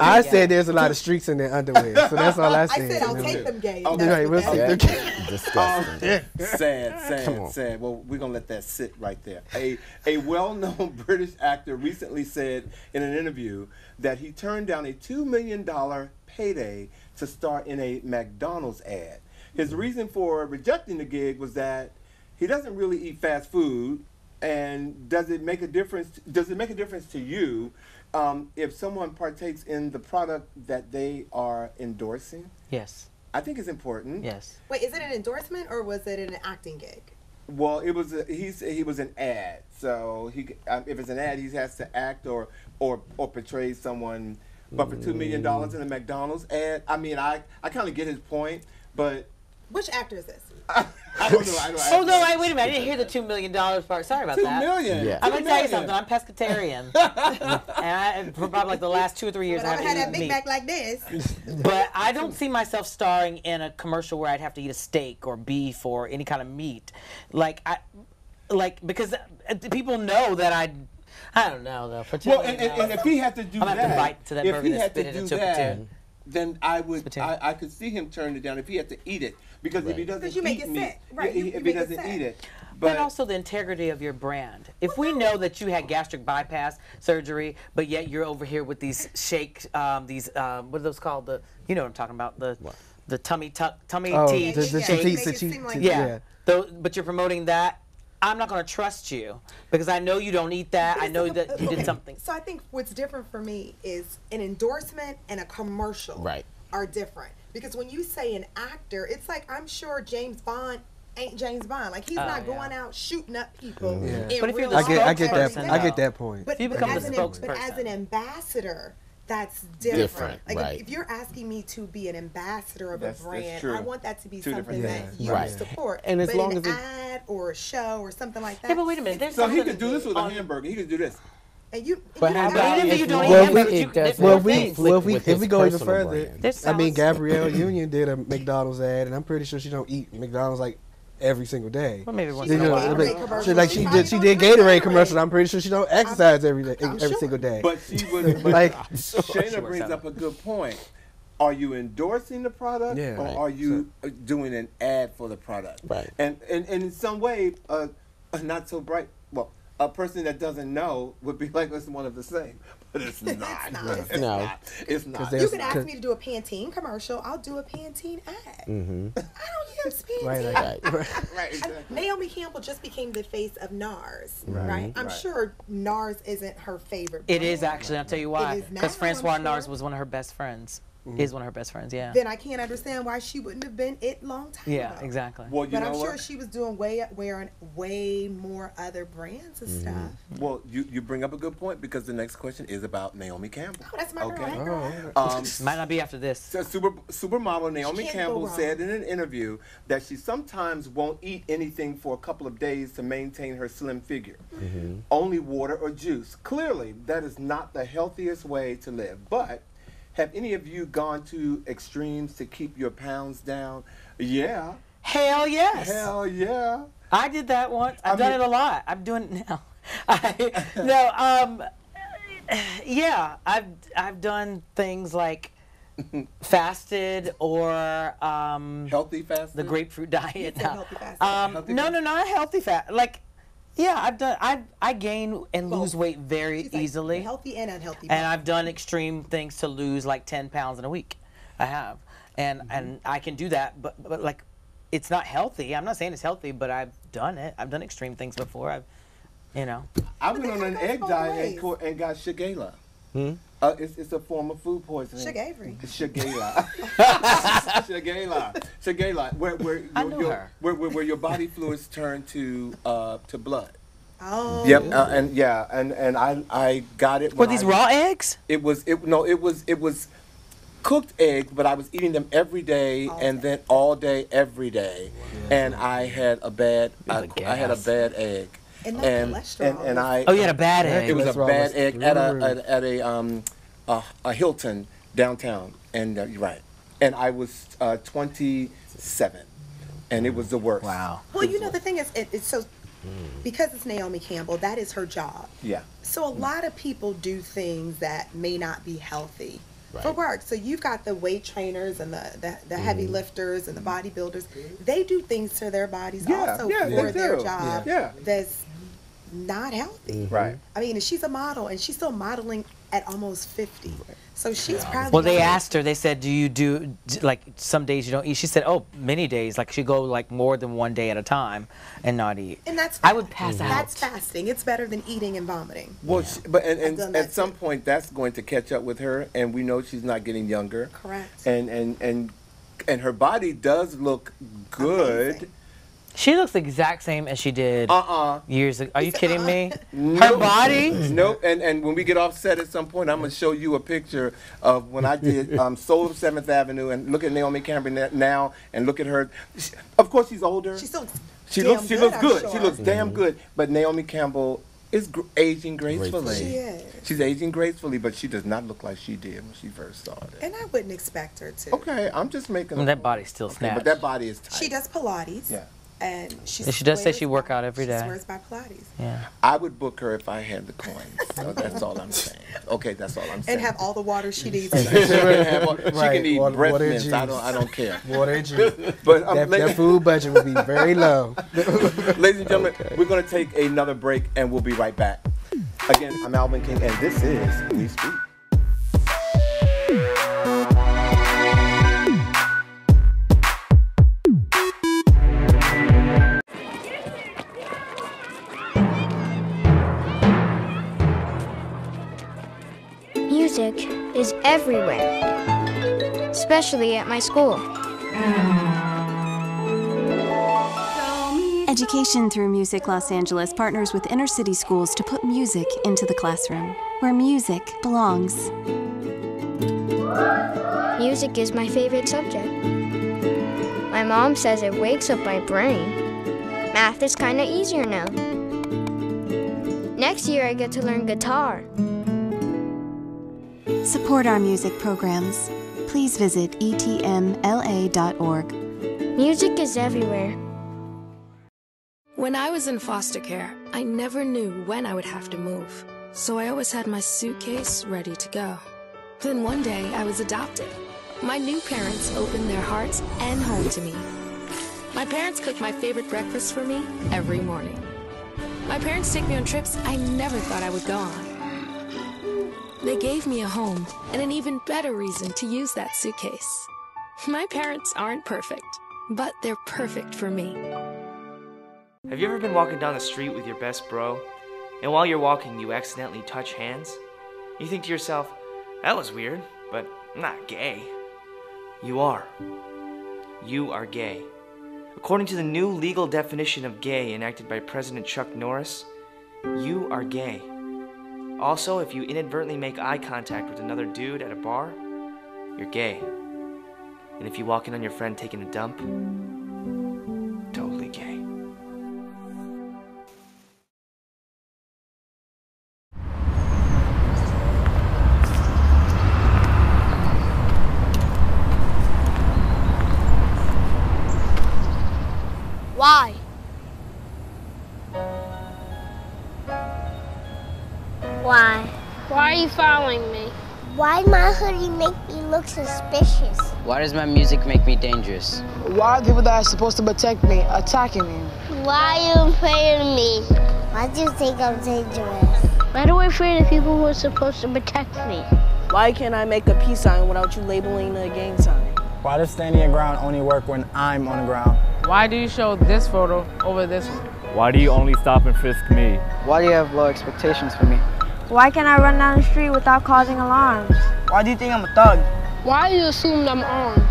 I, I said there's a lot of streaks in their underwear, so that's all I said. I said. said I'll take them gay. Okay. Right, we'll that see. is. Disgusting. sad, sad, sad. Well, we're gonna let that sit right there. A a well-known British actor recently said in an interview that he turned down a two million dollar payday to star in a McDonald's ad. His reason for rejecting the gig was that he doesn't really eat fast food, and does it make a difference? Does it make a difference to you um, if someone partakes in the product that they are endorsing? Yes. I think it's important. Yes. Wait, is it an endorsement or was it an acting gig? Well, it was a, he's he was an ad, so he um, if it's an ad, he has to act or or or portray someone. But for two million dollars in a McDonald's ad, I mean, I I kind of get his point, but Which actor is this? I don't know. I don't, Oh no! I, wait a minute. I didn't hear the two million dollars part. Sorry about Two that. million. Yeah. I'm gonna tell you something. I'm pescatarian, and I, for probably like the last two or three years, But I I haven't had that Big meat. Mac like this. But I don't see myself starring in a commercial where I'd have to eat a steak or beef or any kind of meat, like I, like because uh, people know that I. I don't know though. well, particularly and, and, and if he had to do I'm gonna that, have to bite to that if burger he and had spit to it do into a that, platoon. then I would Spittoon. I, I could see him turn it down if he had to eat it because if he doesn't Because you make eat it meat, sick. Right, yeah, you- if you he doesn't sick. eat it, But, but also the integrity of your brand. If we know that you had gastric bypass surgery, but yet you're over here with these shake, um, these um, what are those called? The you know what I'm talking about the the tummy tuck tummy Oh, tea the- the shake. teats, the teats, yeah. yeah. Tho- but you're promoting that. I'm not going to trust you because I know you don't eat that. I know that you Okay, did something. So I think what's different for me is an endorsement and a commercial Right. Are different. Because when you say an actor, it's like I'm sure James Bond ain't James Bond. Like he's Oh, not yeah. going out shooting up people. Yeah. in But if you're real the I get, I get that. day. I get that point. But, You but become as the an, but as an ambassador, that's different. Different, like right. if, if you're asking me to be an ambassador of That's- a brand. I want that to be Two something different that things. you Right. support. And as but long an as it- ad or a show or something like that. Yeah, but wait a minute. There's so he could do this with a hamburger. He could do this. And you, But you how about Even if you don't you- eat Well, hamburgers, we- you- it does Well, if we, well, if we, if we go even further, I mean. Gabrielle Union did a McDonald's ad, and I'm pretty sure she don't eat McDonald's like every single day. Well, maybe once in a while. but- she, like She she did, she did Gatorade Gatorade. commercial. I'm pretty sure she don't exercise every day, I'm every sure. single day. But she would. But Like- Shaina brings up a good point. Are you endorsing the product, Yeah. or Right. are you uh doing an ad for the product? Right. And and, and in some way, uh, a not so bright. Well, a person that doesn't know would be like, "It's one of the same," but it's not. not. It's No. not. It's not. You could ask me to do a Pantene commercial. I'll do a Pantene ad. Mm-hmm. I don't use Pantene. Right, like- Right. right. Exactly. Naomi Campbell just became the face of NARS, Right. right? I'm Right. sure NARS isn't her favorite. It brand. is actually. I'll tell you why. It is Because Francois sure. Nars was one of her best friends. Mm-hmm. Is one of her best friends. Yeah. Then I can't understand why she wouldn't have been it long time Yeah. ago. Exactly. Well, you But know I'm what? sure she was doing way wearing way more other brands and mm-hmm. stuff. Well, you, you bring up a good point because the next question is about Naomi Campbell. Oh, that's my girl. Oh, okay. Hey, girl. Um, Might not be after this. So super supermodel Naomi Campbell said in an interview that she sometimes won't eat anything for a couple of days to maintain her slim figure. Mm-hmm. Only water or juice. Clearly, that is not the healthiest way to live. But have any of you gone to extremes to keep your pounds down? Yeah. Hell yes. Hell yeah. I did that once. I've I done mean- it a lot. I'm doing it now. I, no, um, yeah, I've I've done things like fasted or um, Healthy fast. the grapefruit diet. said now. healthy. Um, Healthy no, no, not healthy fat. Like Yeah, I've done. I I gain and lose weight very easily. Healthy and unhealthy. and I've done extreme things to lose like 10 pounds in a week. I have, and and I can do that, but but like, it's not healthy. I'm not saying it's healthy, but I've done it. I've done extreme things before. I've, you know. I went on an egg diet and, and got Shigella. Hmm? Uh, it's, it's a form of food poisoning. Sugar Avery. Shigella. Shigella. Shigella. Where, where, your, I knew your, her. Where, where, where your body fluids turn to uh, to blood. Oh. Yep, uh, and yeah, and and I I got it. Were these I- raw eggs? It was it no it was it was cooked eggs, but I was eating them every day and then all day every day, and I had a bad I, I had a bad egg. And and, cholesterol and, and I Oh, you had a bad egg. It was a bad egg at a at, at a um a, a Hilton downtown, and uh, you're right, and I was uh, 27, and it was the worst. Wow. Well, you know the thing is, it, it's so because it's Naomi Campbell. That is her job. Yeah. So a lot of people do things that may not be healthy for work. So you've got the weight trainers and the, the, the heavy lifters and the bodybuilders. They do things to their bodies Yeah, also yeah, for they their do. job Yeah. that's not healthy. Right. I mean, she's a model and she's still modeling at almost 50. So she's probably Well, they not- asked her. They said, "Do you do like some days you don't eat?" She said, "Oh, many days. Like she go like more than one day at a time and not eat." And that's I would pass mm-hmm. out. That's fasting. It's better than eating and vomiting. Well, she, but and, and at that some point that's going to catch up with her, and we know she's not getting younger. Correct. And and and and her body does look good. She looks the exact same as she did Uh-uh. years ago. Are you kidding me? Her body? Nope. And and when we get off set at some point, I'm gonna show you a picture of when I did um, Soul of Seventh Avenue, and look at Naomi Campbell now, and look at her. She- Of course, she's older. She still She damn looks. She good, looks I'm good. She sure. looks damn good. But Naomi Campbell is gr- aging gracefully. She is. She's aging gracefully, but she does not look like she did when she first started. And I wouldn't expect her to. Okay, I'm just making. And that body's still Okay, snatched. but that body is tight. She does Pilates. Yeah. And she, Yeah, she does say she work out every day. she day. swears by Pilates. Yeah. I would book her if I had the coins. So that's all I'm saying. Okay, that's all I'm saying. And have all the water she needs. she can, have all- she can eat water- breath water mints. I don't. I don't care. Water and juice. but um, That, la- that food budget would be very low. ladies and gentlemen, we're going to take another break, and we'll be right back. Again, I'm Alvin King, and this is We Speak. Music is everywhere, especially at my school. Education through Music Los Angeles partners with inner city schools to put music into the classroom, where music belongs. Music is my favorite subject. My mom says it wakes up my brain. Math is kind of easier now. Next year, I get to learn guitar. Support our music programs. Please visit etmla.org. Music is everywhere. When I was in foster care, I never knew when I would have to move. So I always had my suitcase ready to go. Then one day, I was adopted. My new parents opened their hearts and home to me. My parents cook my favorite breakfast for me every morning. My parents take me on trips I never thought I would go on. They gave me a home and an even better reason to use that suitcase. My parents aren't perfect, but they're perfect for me. Have you ever been walking down the street with your best bro, and while you're walking, you accidentally touch hands? You think to yourself, that was weird, but I'm not gay. You are. You are gay. According to the new legal definition of gay enacted by President Chuck Norris, you are gay. Also, if you inadvertently make eye contact with another dude at a bar, you're gay. And if you walk in on your friend taking a dump, totally gay. Why? Why are you following me? Why my hoodie make me look suspicious? Why does my music make me dangerous? Why are people that are supposed to protect me attacking me? Why are you afraid of me? Why do you think I'm dangerous? Why do I fear the people who are supposed to protect me? Why can't I make a peace sign without you labeling a gang sign? Why does standing your ground only work when I'm on the ground? Why do you show this photo over this one? Why do you only stop and frisk me? Why do you have low expectations for me? Why can't I run down the street without causing alarms? Why do you think I'm a thug? Why do you assume I'm armed?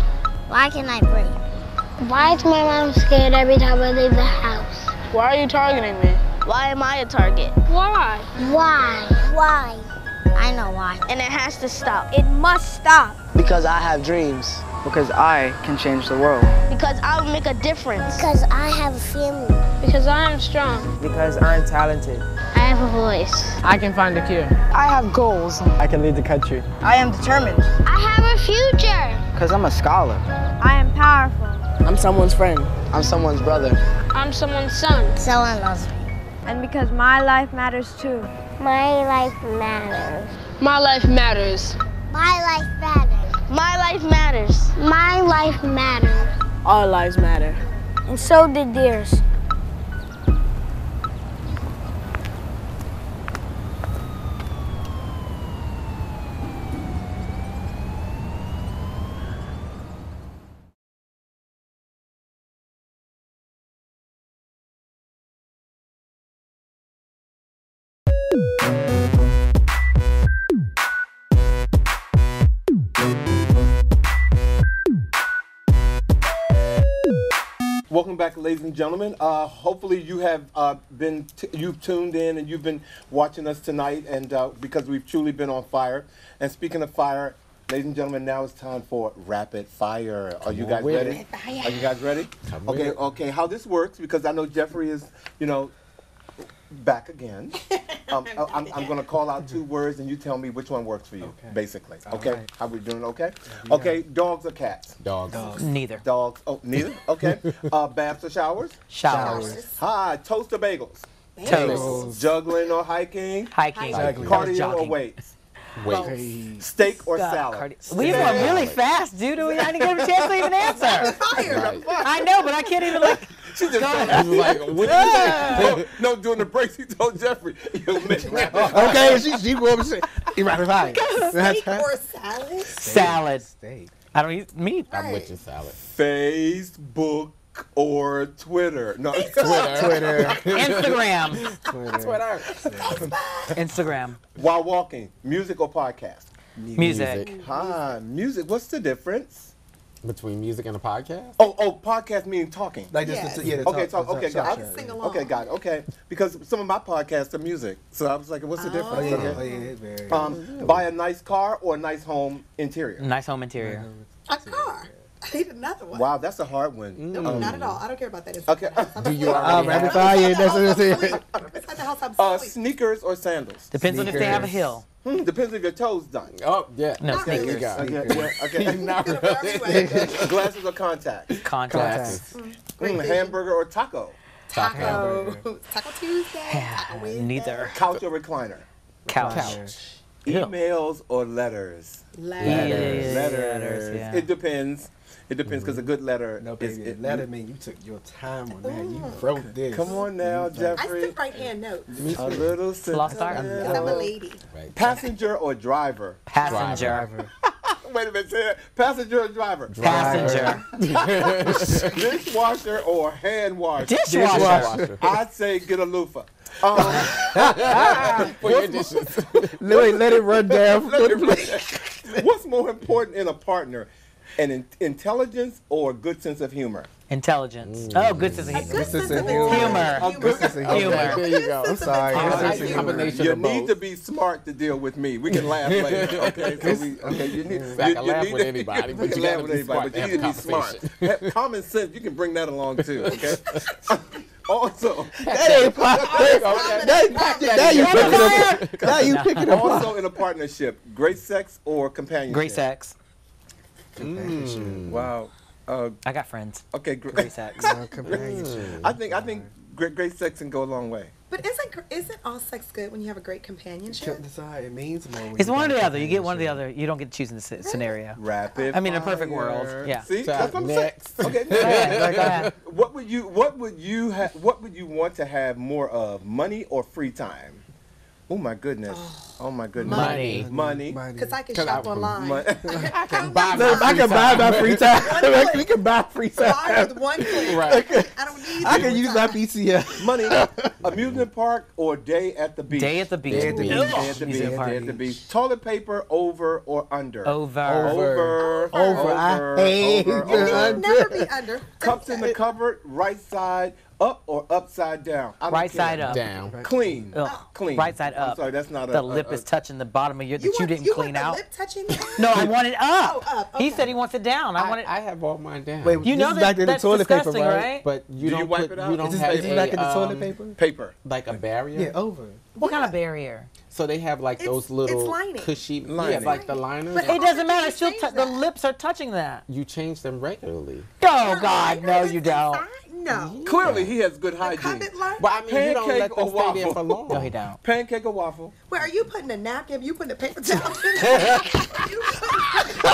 Why can't I breathe? Why is my mom scared every time I leave the house? Why are you targeting me? Why am I a target? Why? Why? Why? I know why. And it has to stop. It must stop. Because I have dreams. Because I can change the world. Because I will make a difference. Because I have a family. Because I am strong. Because I'm talented. I have a voice. I can find a cure. I have goals. I can lead the country. I am determined. I have a future. Because I'm a scholar. I am powerful. I'm someone's friend. I'm someone's brother. I'm someone's son. Someone loves me. And because my life matters too. My life matters. My life matters. My life matters. My life matters. My life matters. All lives matter. And so did theirs. Ladies and gentlemen. Uh, hopefully, you have uh, been t- you've tuned in and you've been watching us tonight, and uh, because we've truly been on fire. And speaking of fire, ladies and gentlemen, now it's time for rapid fire. Are you guys ready? Are you guys ready? Come okay, okay. How this works? Because I know Jeffrey is, you know, back again. um, I- I'm, I'm going to call out two words, and you tell me which one works for you. Basically, All okay. right. How we doing? Okay. Okay. Dogs or cats? Dogs. Neither. Dogs. Oh, neither. Okay. uh, baths or showers? Showers. Hi. Toast or bagels? Toast. Juggling or hiking? Hiking. Hiking. Cardio or Jogging. weights? Weights. Steak or Stop, salad? Cardi- We went really fast, dude. We I didn't give him a chance to even answer. I know, but I can't even like. She just Go said, ahead. like, what did you say? No, no, during the breaks, he told Jeffrey, yo, man, Okay, she she go up and say, "You rapid fire." Steak or salad? Salad. I don't eat meat. I'm with you, salad. Facebook or Twitter? No, Twitter. Instagram. Twitter. Instagram. While walking, music or podcast? Music. Hi, music. What's the difference? Between music and a podcast? Oh, oh, podcast meaning talking. Like just Yes. the, yeah, the Okay, talk, talk, okay, talk, got talk, it. Sing along. Okay, got it. Okay, because some of my podcasts are music, so I was like, what's the Oh difference? yeah, okay. oh yeah, it's very. Um, buy a nice car or a nice home interior. Nice home interior. A car. I need another one. Wow, that's a hard one. No, Um, not at all. I don't care about that. It's Okay. Do you already rapid have? fire. That's what I'm saying. Inside the house, I'm Uh, sneakers or sandals? Depends on if they have a hill. Hmm, depends if your toes done. Oh, yeah. No, There you sneakers. go. Okay, yeah, okay. Not really. Glasses or contacts? Contacts. Mm, hamburger or taco? Taco. Taco Tuesday. Taco Wednesday. Neither. Couch or recliner? Couch. Couch. Emails or letters? Letters. Letters. Letters. yeah. It depends. It depends because a good letter No, is. baby, It, letter mean you took your time on that. You wrote this. Come on now, I Jeffrey. still right hand notes. A little Lost art. sentimental. I'm a lady. Right. Passenger or driver? Passenger. Driver. Wait a minute, say it. Passenger or driver? Passenger. Dishwasher or hand washer? Dishwasher. I'd say get a loofah. Um, For your dishes. Let, let it run down. let me read. What's more important in a partner, an in- intelligence or a good sense of humor? Intelligence. Oh, good sense of humor. Good sense of of humor. Humor. A good sense of Humor. Okay, there you go. I'm sorry. I Good sense of humor. combination You need to be smart to deal with me. We can laugh later. Okay, so we, okay, you need. I you, can you laugh need with to- anybody, you but you laugh gotta with be anybody, smart but you need to be smart. common sense, you can bring that along too. Okay. also, That ain't part. Now you picking now you picking up. Now you picking up. also in a partnership, great sex or companionship. Great sex. Mm, wow. Uh, I got friends. okay, great. Great sex. Companionship. I think I think great, great sex can go a long way. But isn't isn't all sex good when you have a great companionship? Decide it means more. when It's you one or the other. You get one or the other. You don't get to choose in this scenario. Rapid. I mean, in a perfect world. Yeah. See, So, that's what I'm saying. next. Okay. Go ahead, go ahead. What would you What would you ha- What would you want to have more of? Money or free time? Oh my goodness. Oh, my goodness. Money. Money. Because I can shop I- online. Mon- I can buy Look, I can buy my free time. we can buy free Buy time. with one click. Right. I don't need. I can use time. my PCF. Money. Amusement park or day at the beach? Day at the beach. Day at the beach. Day at the beach. Amusement park. Day at the beach. Toilet paper over or under? Over. Over. Over. I hate over, And over. will never be under. Cups in the cupboard, right side up or upside down? I Right side up. Down. Clean. Ugh. Clean. Right side I'm up. sorry, that's not a. The a- lip a- is touching the bottom of your that You you, didn't you clean want the out. lip touching? No, I want it up. Oh, up, He said he wants it down. I want it. I, I have all mine down. Wait, you know is that, back to the that's toilet paper, right? right? but you Do don't wipe put, it out? you don't Is this- have is a, back in the toilet um, paper? paper. like a barrier. Yeah, over. What kind of barrier? So they have like It's- those it's little lining. cushy, yeah, like the liners. But It doesn't matter. you Still, change the lips are touching that. you change them regularly. Oh God, no, you don't. No. Clearly, he has good The hygiene. cupboard line? But I mean, you don't Pancake let them or stay there for long. No, he don't. Pancake or waffle? Where are you putting a napkin? You putting a paper towel?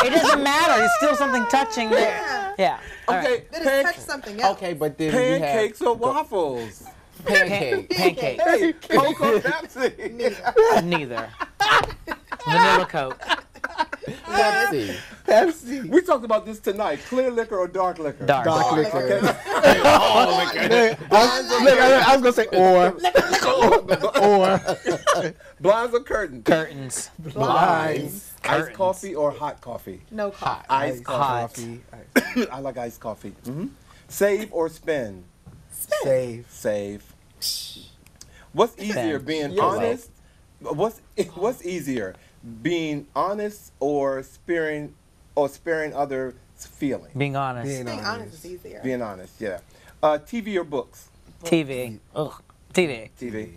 It doesn't matter. It's still something touching there. Yeah. All right. Okay, Then pan- it's touch something else. Okay, but then pancakes you or waffles? have pancake. Pancake. Hey, Coke or Pepsi? Neither. Vanilla Coke. Pepsi. Pepsi. We talked about this tonight. Clear liquor or dark liquor? Dark. Dark liquor. Okay. Look, I, was, I, I was gonna say or. or. Blinds or curtains? Curtains. Blinds. Iced Curtains. coffee or hot coffee? No Hot. Iced Hot. coffee. I like iced coffee. hmm Save or spend? Save. Save. What's easier, Spend. being You're honest? What's what's easier, being honest or sparing or sparing other feelings? Being honest. Being Being honest honest. is easier. Being honest, yeah. Uh, TV or books? TV. Ugh. TV. TV.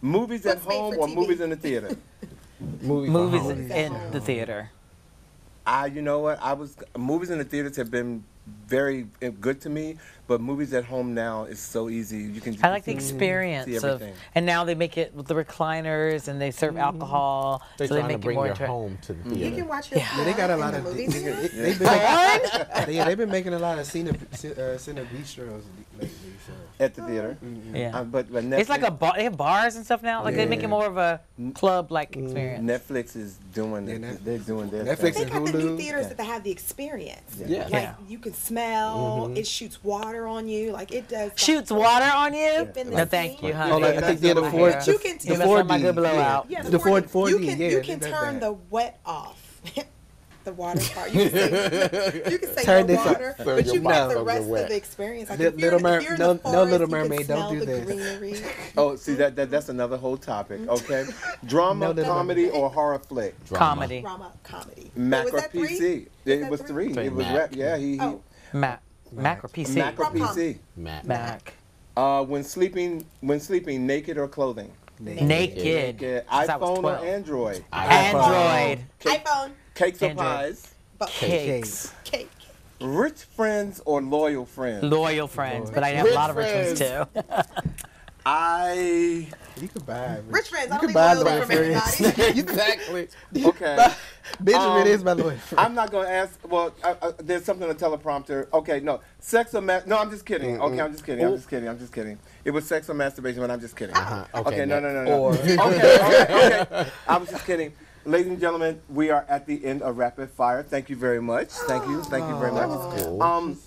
Movies at Books made home for or TV. movies in the theater? Movie Movies home. in the theater. I, you know what? I was movies in the theaters have been very uh, good to me, but movies at home now is so easy. You can. I like the you see experience of, and now they make it with the recliners and they serve alcohol, They're so they trying to make it more your home to the theater. You can watch your Yeah, they got a lot in of. the They, movies. they, too. they've been making, yeah, they've been making a lot of cine, ci- uh, cine bistros lately. So. at the theater. Yeah. Uh, but, but Netflix, It's like a bar. They have bars and stuff now. Like they make it more of a club-like experience. Netflix is doing Yeah, it. Netflix- They're doing their Netflix They thing. and got the new theaters Yeah. that have the experience. Yeah. Like you can smell, mm-hmm. it shoots water on you, like it does. Shoots water on you? in the No, thank you, honey. Oh, like, I think they're the four, hair. the, You can- the You messed my 4D, good blowout. Yeah, The 4 4D, you can, yeah. you can turn the wet off. the water part. You can say, you can say Turn no this up. water, but you mouth got the rest of wet. the experience. Like Li- Little if Mer- you're no- the no forest, Little Mermaid, don't do this. Oh, see that, that that's another whole topic. Okay, drama, No, comedy, or horror flick. Comedy. Drama, comedy. Mac was or? PC? It was three? three. It was rap. Yeah, he. he Oh, Mac. Mac or PC? Mac or PC. Mac. Mac. Uh, when sleeping, when sleeping, naked or clothing? Naked. Naked. Since I was iPhone or 12. Android? Android. iPhone, Cakes or Android. pies? but Cakes. cake. Rich friends or loyal friends? Loyal friends, but I have a lot of rich ones too. I. You could buy. Rich friends. I You don't could buy need loyalty from loyal everybody. exactly. Okay. Benjamin Um, is my lawyer. I'm not going to ask. Well, uh, uh, there's something on the teleprompter. Okay, no. Sex or ma- No, I'm just kidding. Okay, I'm just kidding. I'm just kidding. I'm just kidding. It was sex or masturbation, but I'm just kidding. Uh-huh. Okay, Okay, no, no, no, no. Or- okay, okay, okay. I was just kidding. Ladies and gentlemen, we are at the end of rapid fire. Thank you very much. Thank you. Thank you very much. cool. Um,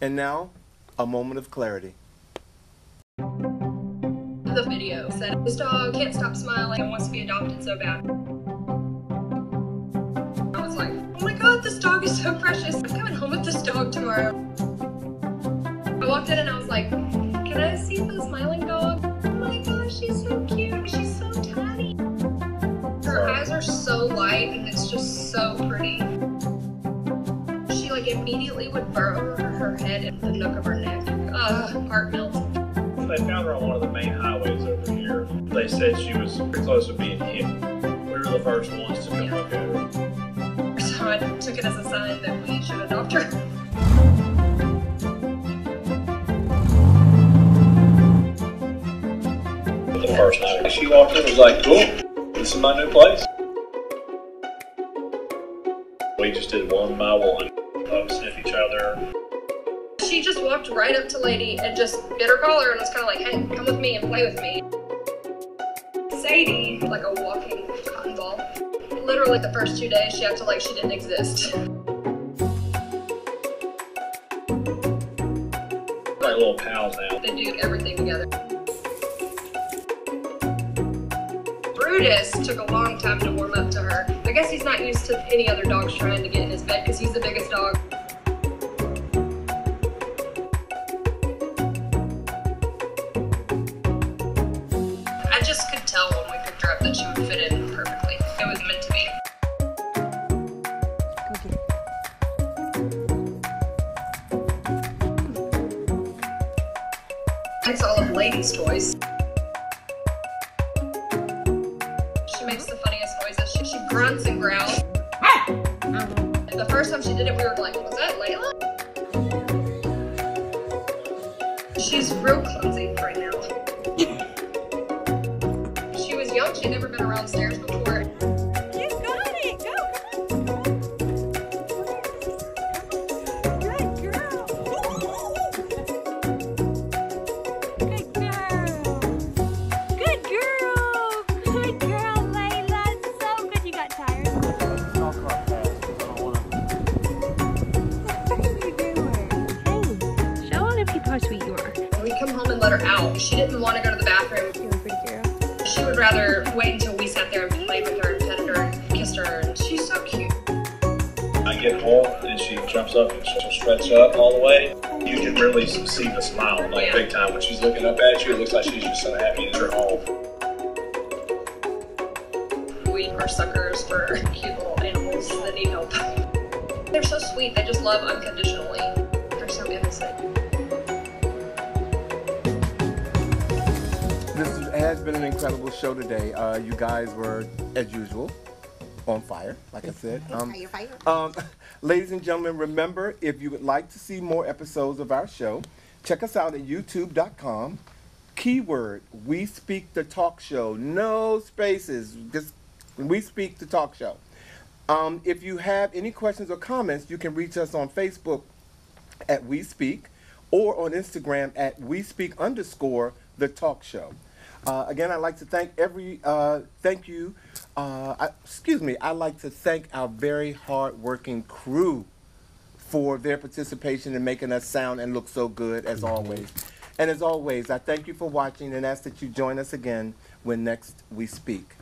and now, a moment of clarity. The video said this dog can't stop smiling and wants to be adopted so bad. I was like, oh my god, this dog is so precious. I'm coming home with this dog tomorrow. I walked in and I was like, can I see the smiling dog? Oh my gosh, she's so cute. She's so tiny. Her eyes are so light and it's just so pretty. She like immediately would burrow her, head in the nook of her neck. Ugh, heart melts. They found her on one of the main highways over here. They said she was pretty close to being hit. We were the first ones to come look at her. So I took it as a sign that we should adopt her. The first night. She walked in was like, cool, this is my new place. We just did one by one, hug, sniff each other. She just walked right up to Lady and just bit her collar and was kind of like, hey, come with me and play with me. Sadie, like a walking cotton ball. Literally the first two days, she acted like she didn't exist. Like little pals now. They do everything together. Brutus took a long time to warm up to her. I guess he's not used to any other dogs trying to get in his bed because he's the biggest dog. Let her out, she didn't want to go to the bathroom. You a pretty girl. She would rather wait until we sat there and played with her and petted her and kissed her. And she's so cute. I get home and she jumps up and she'll stretch up all the way. You can really see the smile, like big time. When she's looking up at you, it looks like she's just so happy that you're home. We are suckers for cute little animals that need help. They're so sweet. They just love unconditionally. They're so innocent. Has been an incredible show today. Uh, you guys were, as usual, on fire, like I said. Um, um, ladies and gentlemen, remember if you would like to see more episodes of our show, check us out at youtube.com. Keyword, we speak the talk show. No spaces, just we speak the talk show. Um, if you have any questions or comments, you can reach us on Facebook at We Speak or on Instagram at We Speak underscore the talk show. Uh, again, I'd like to thank every, uh, thank you, uh, I, excuse me, I'd like to thank our very hard-working crew for their participation in making us sound and look so good as always. And as always, I thank you for watching and ask that you join us again when next we speak.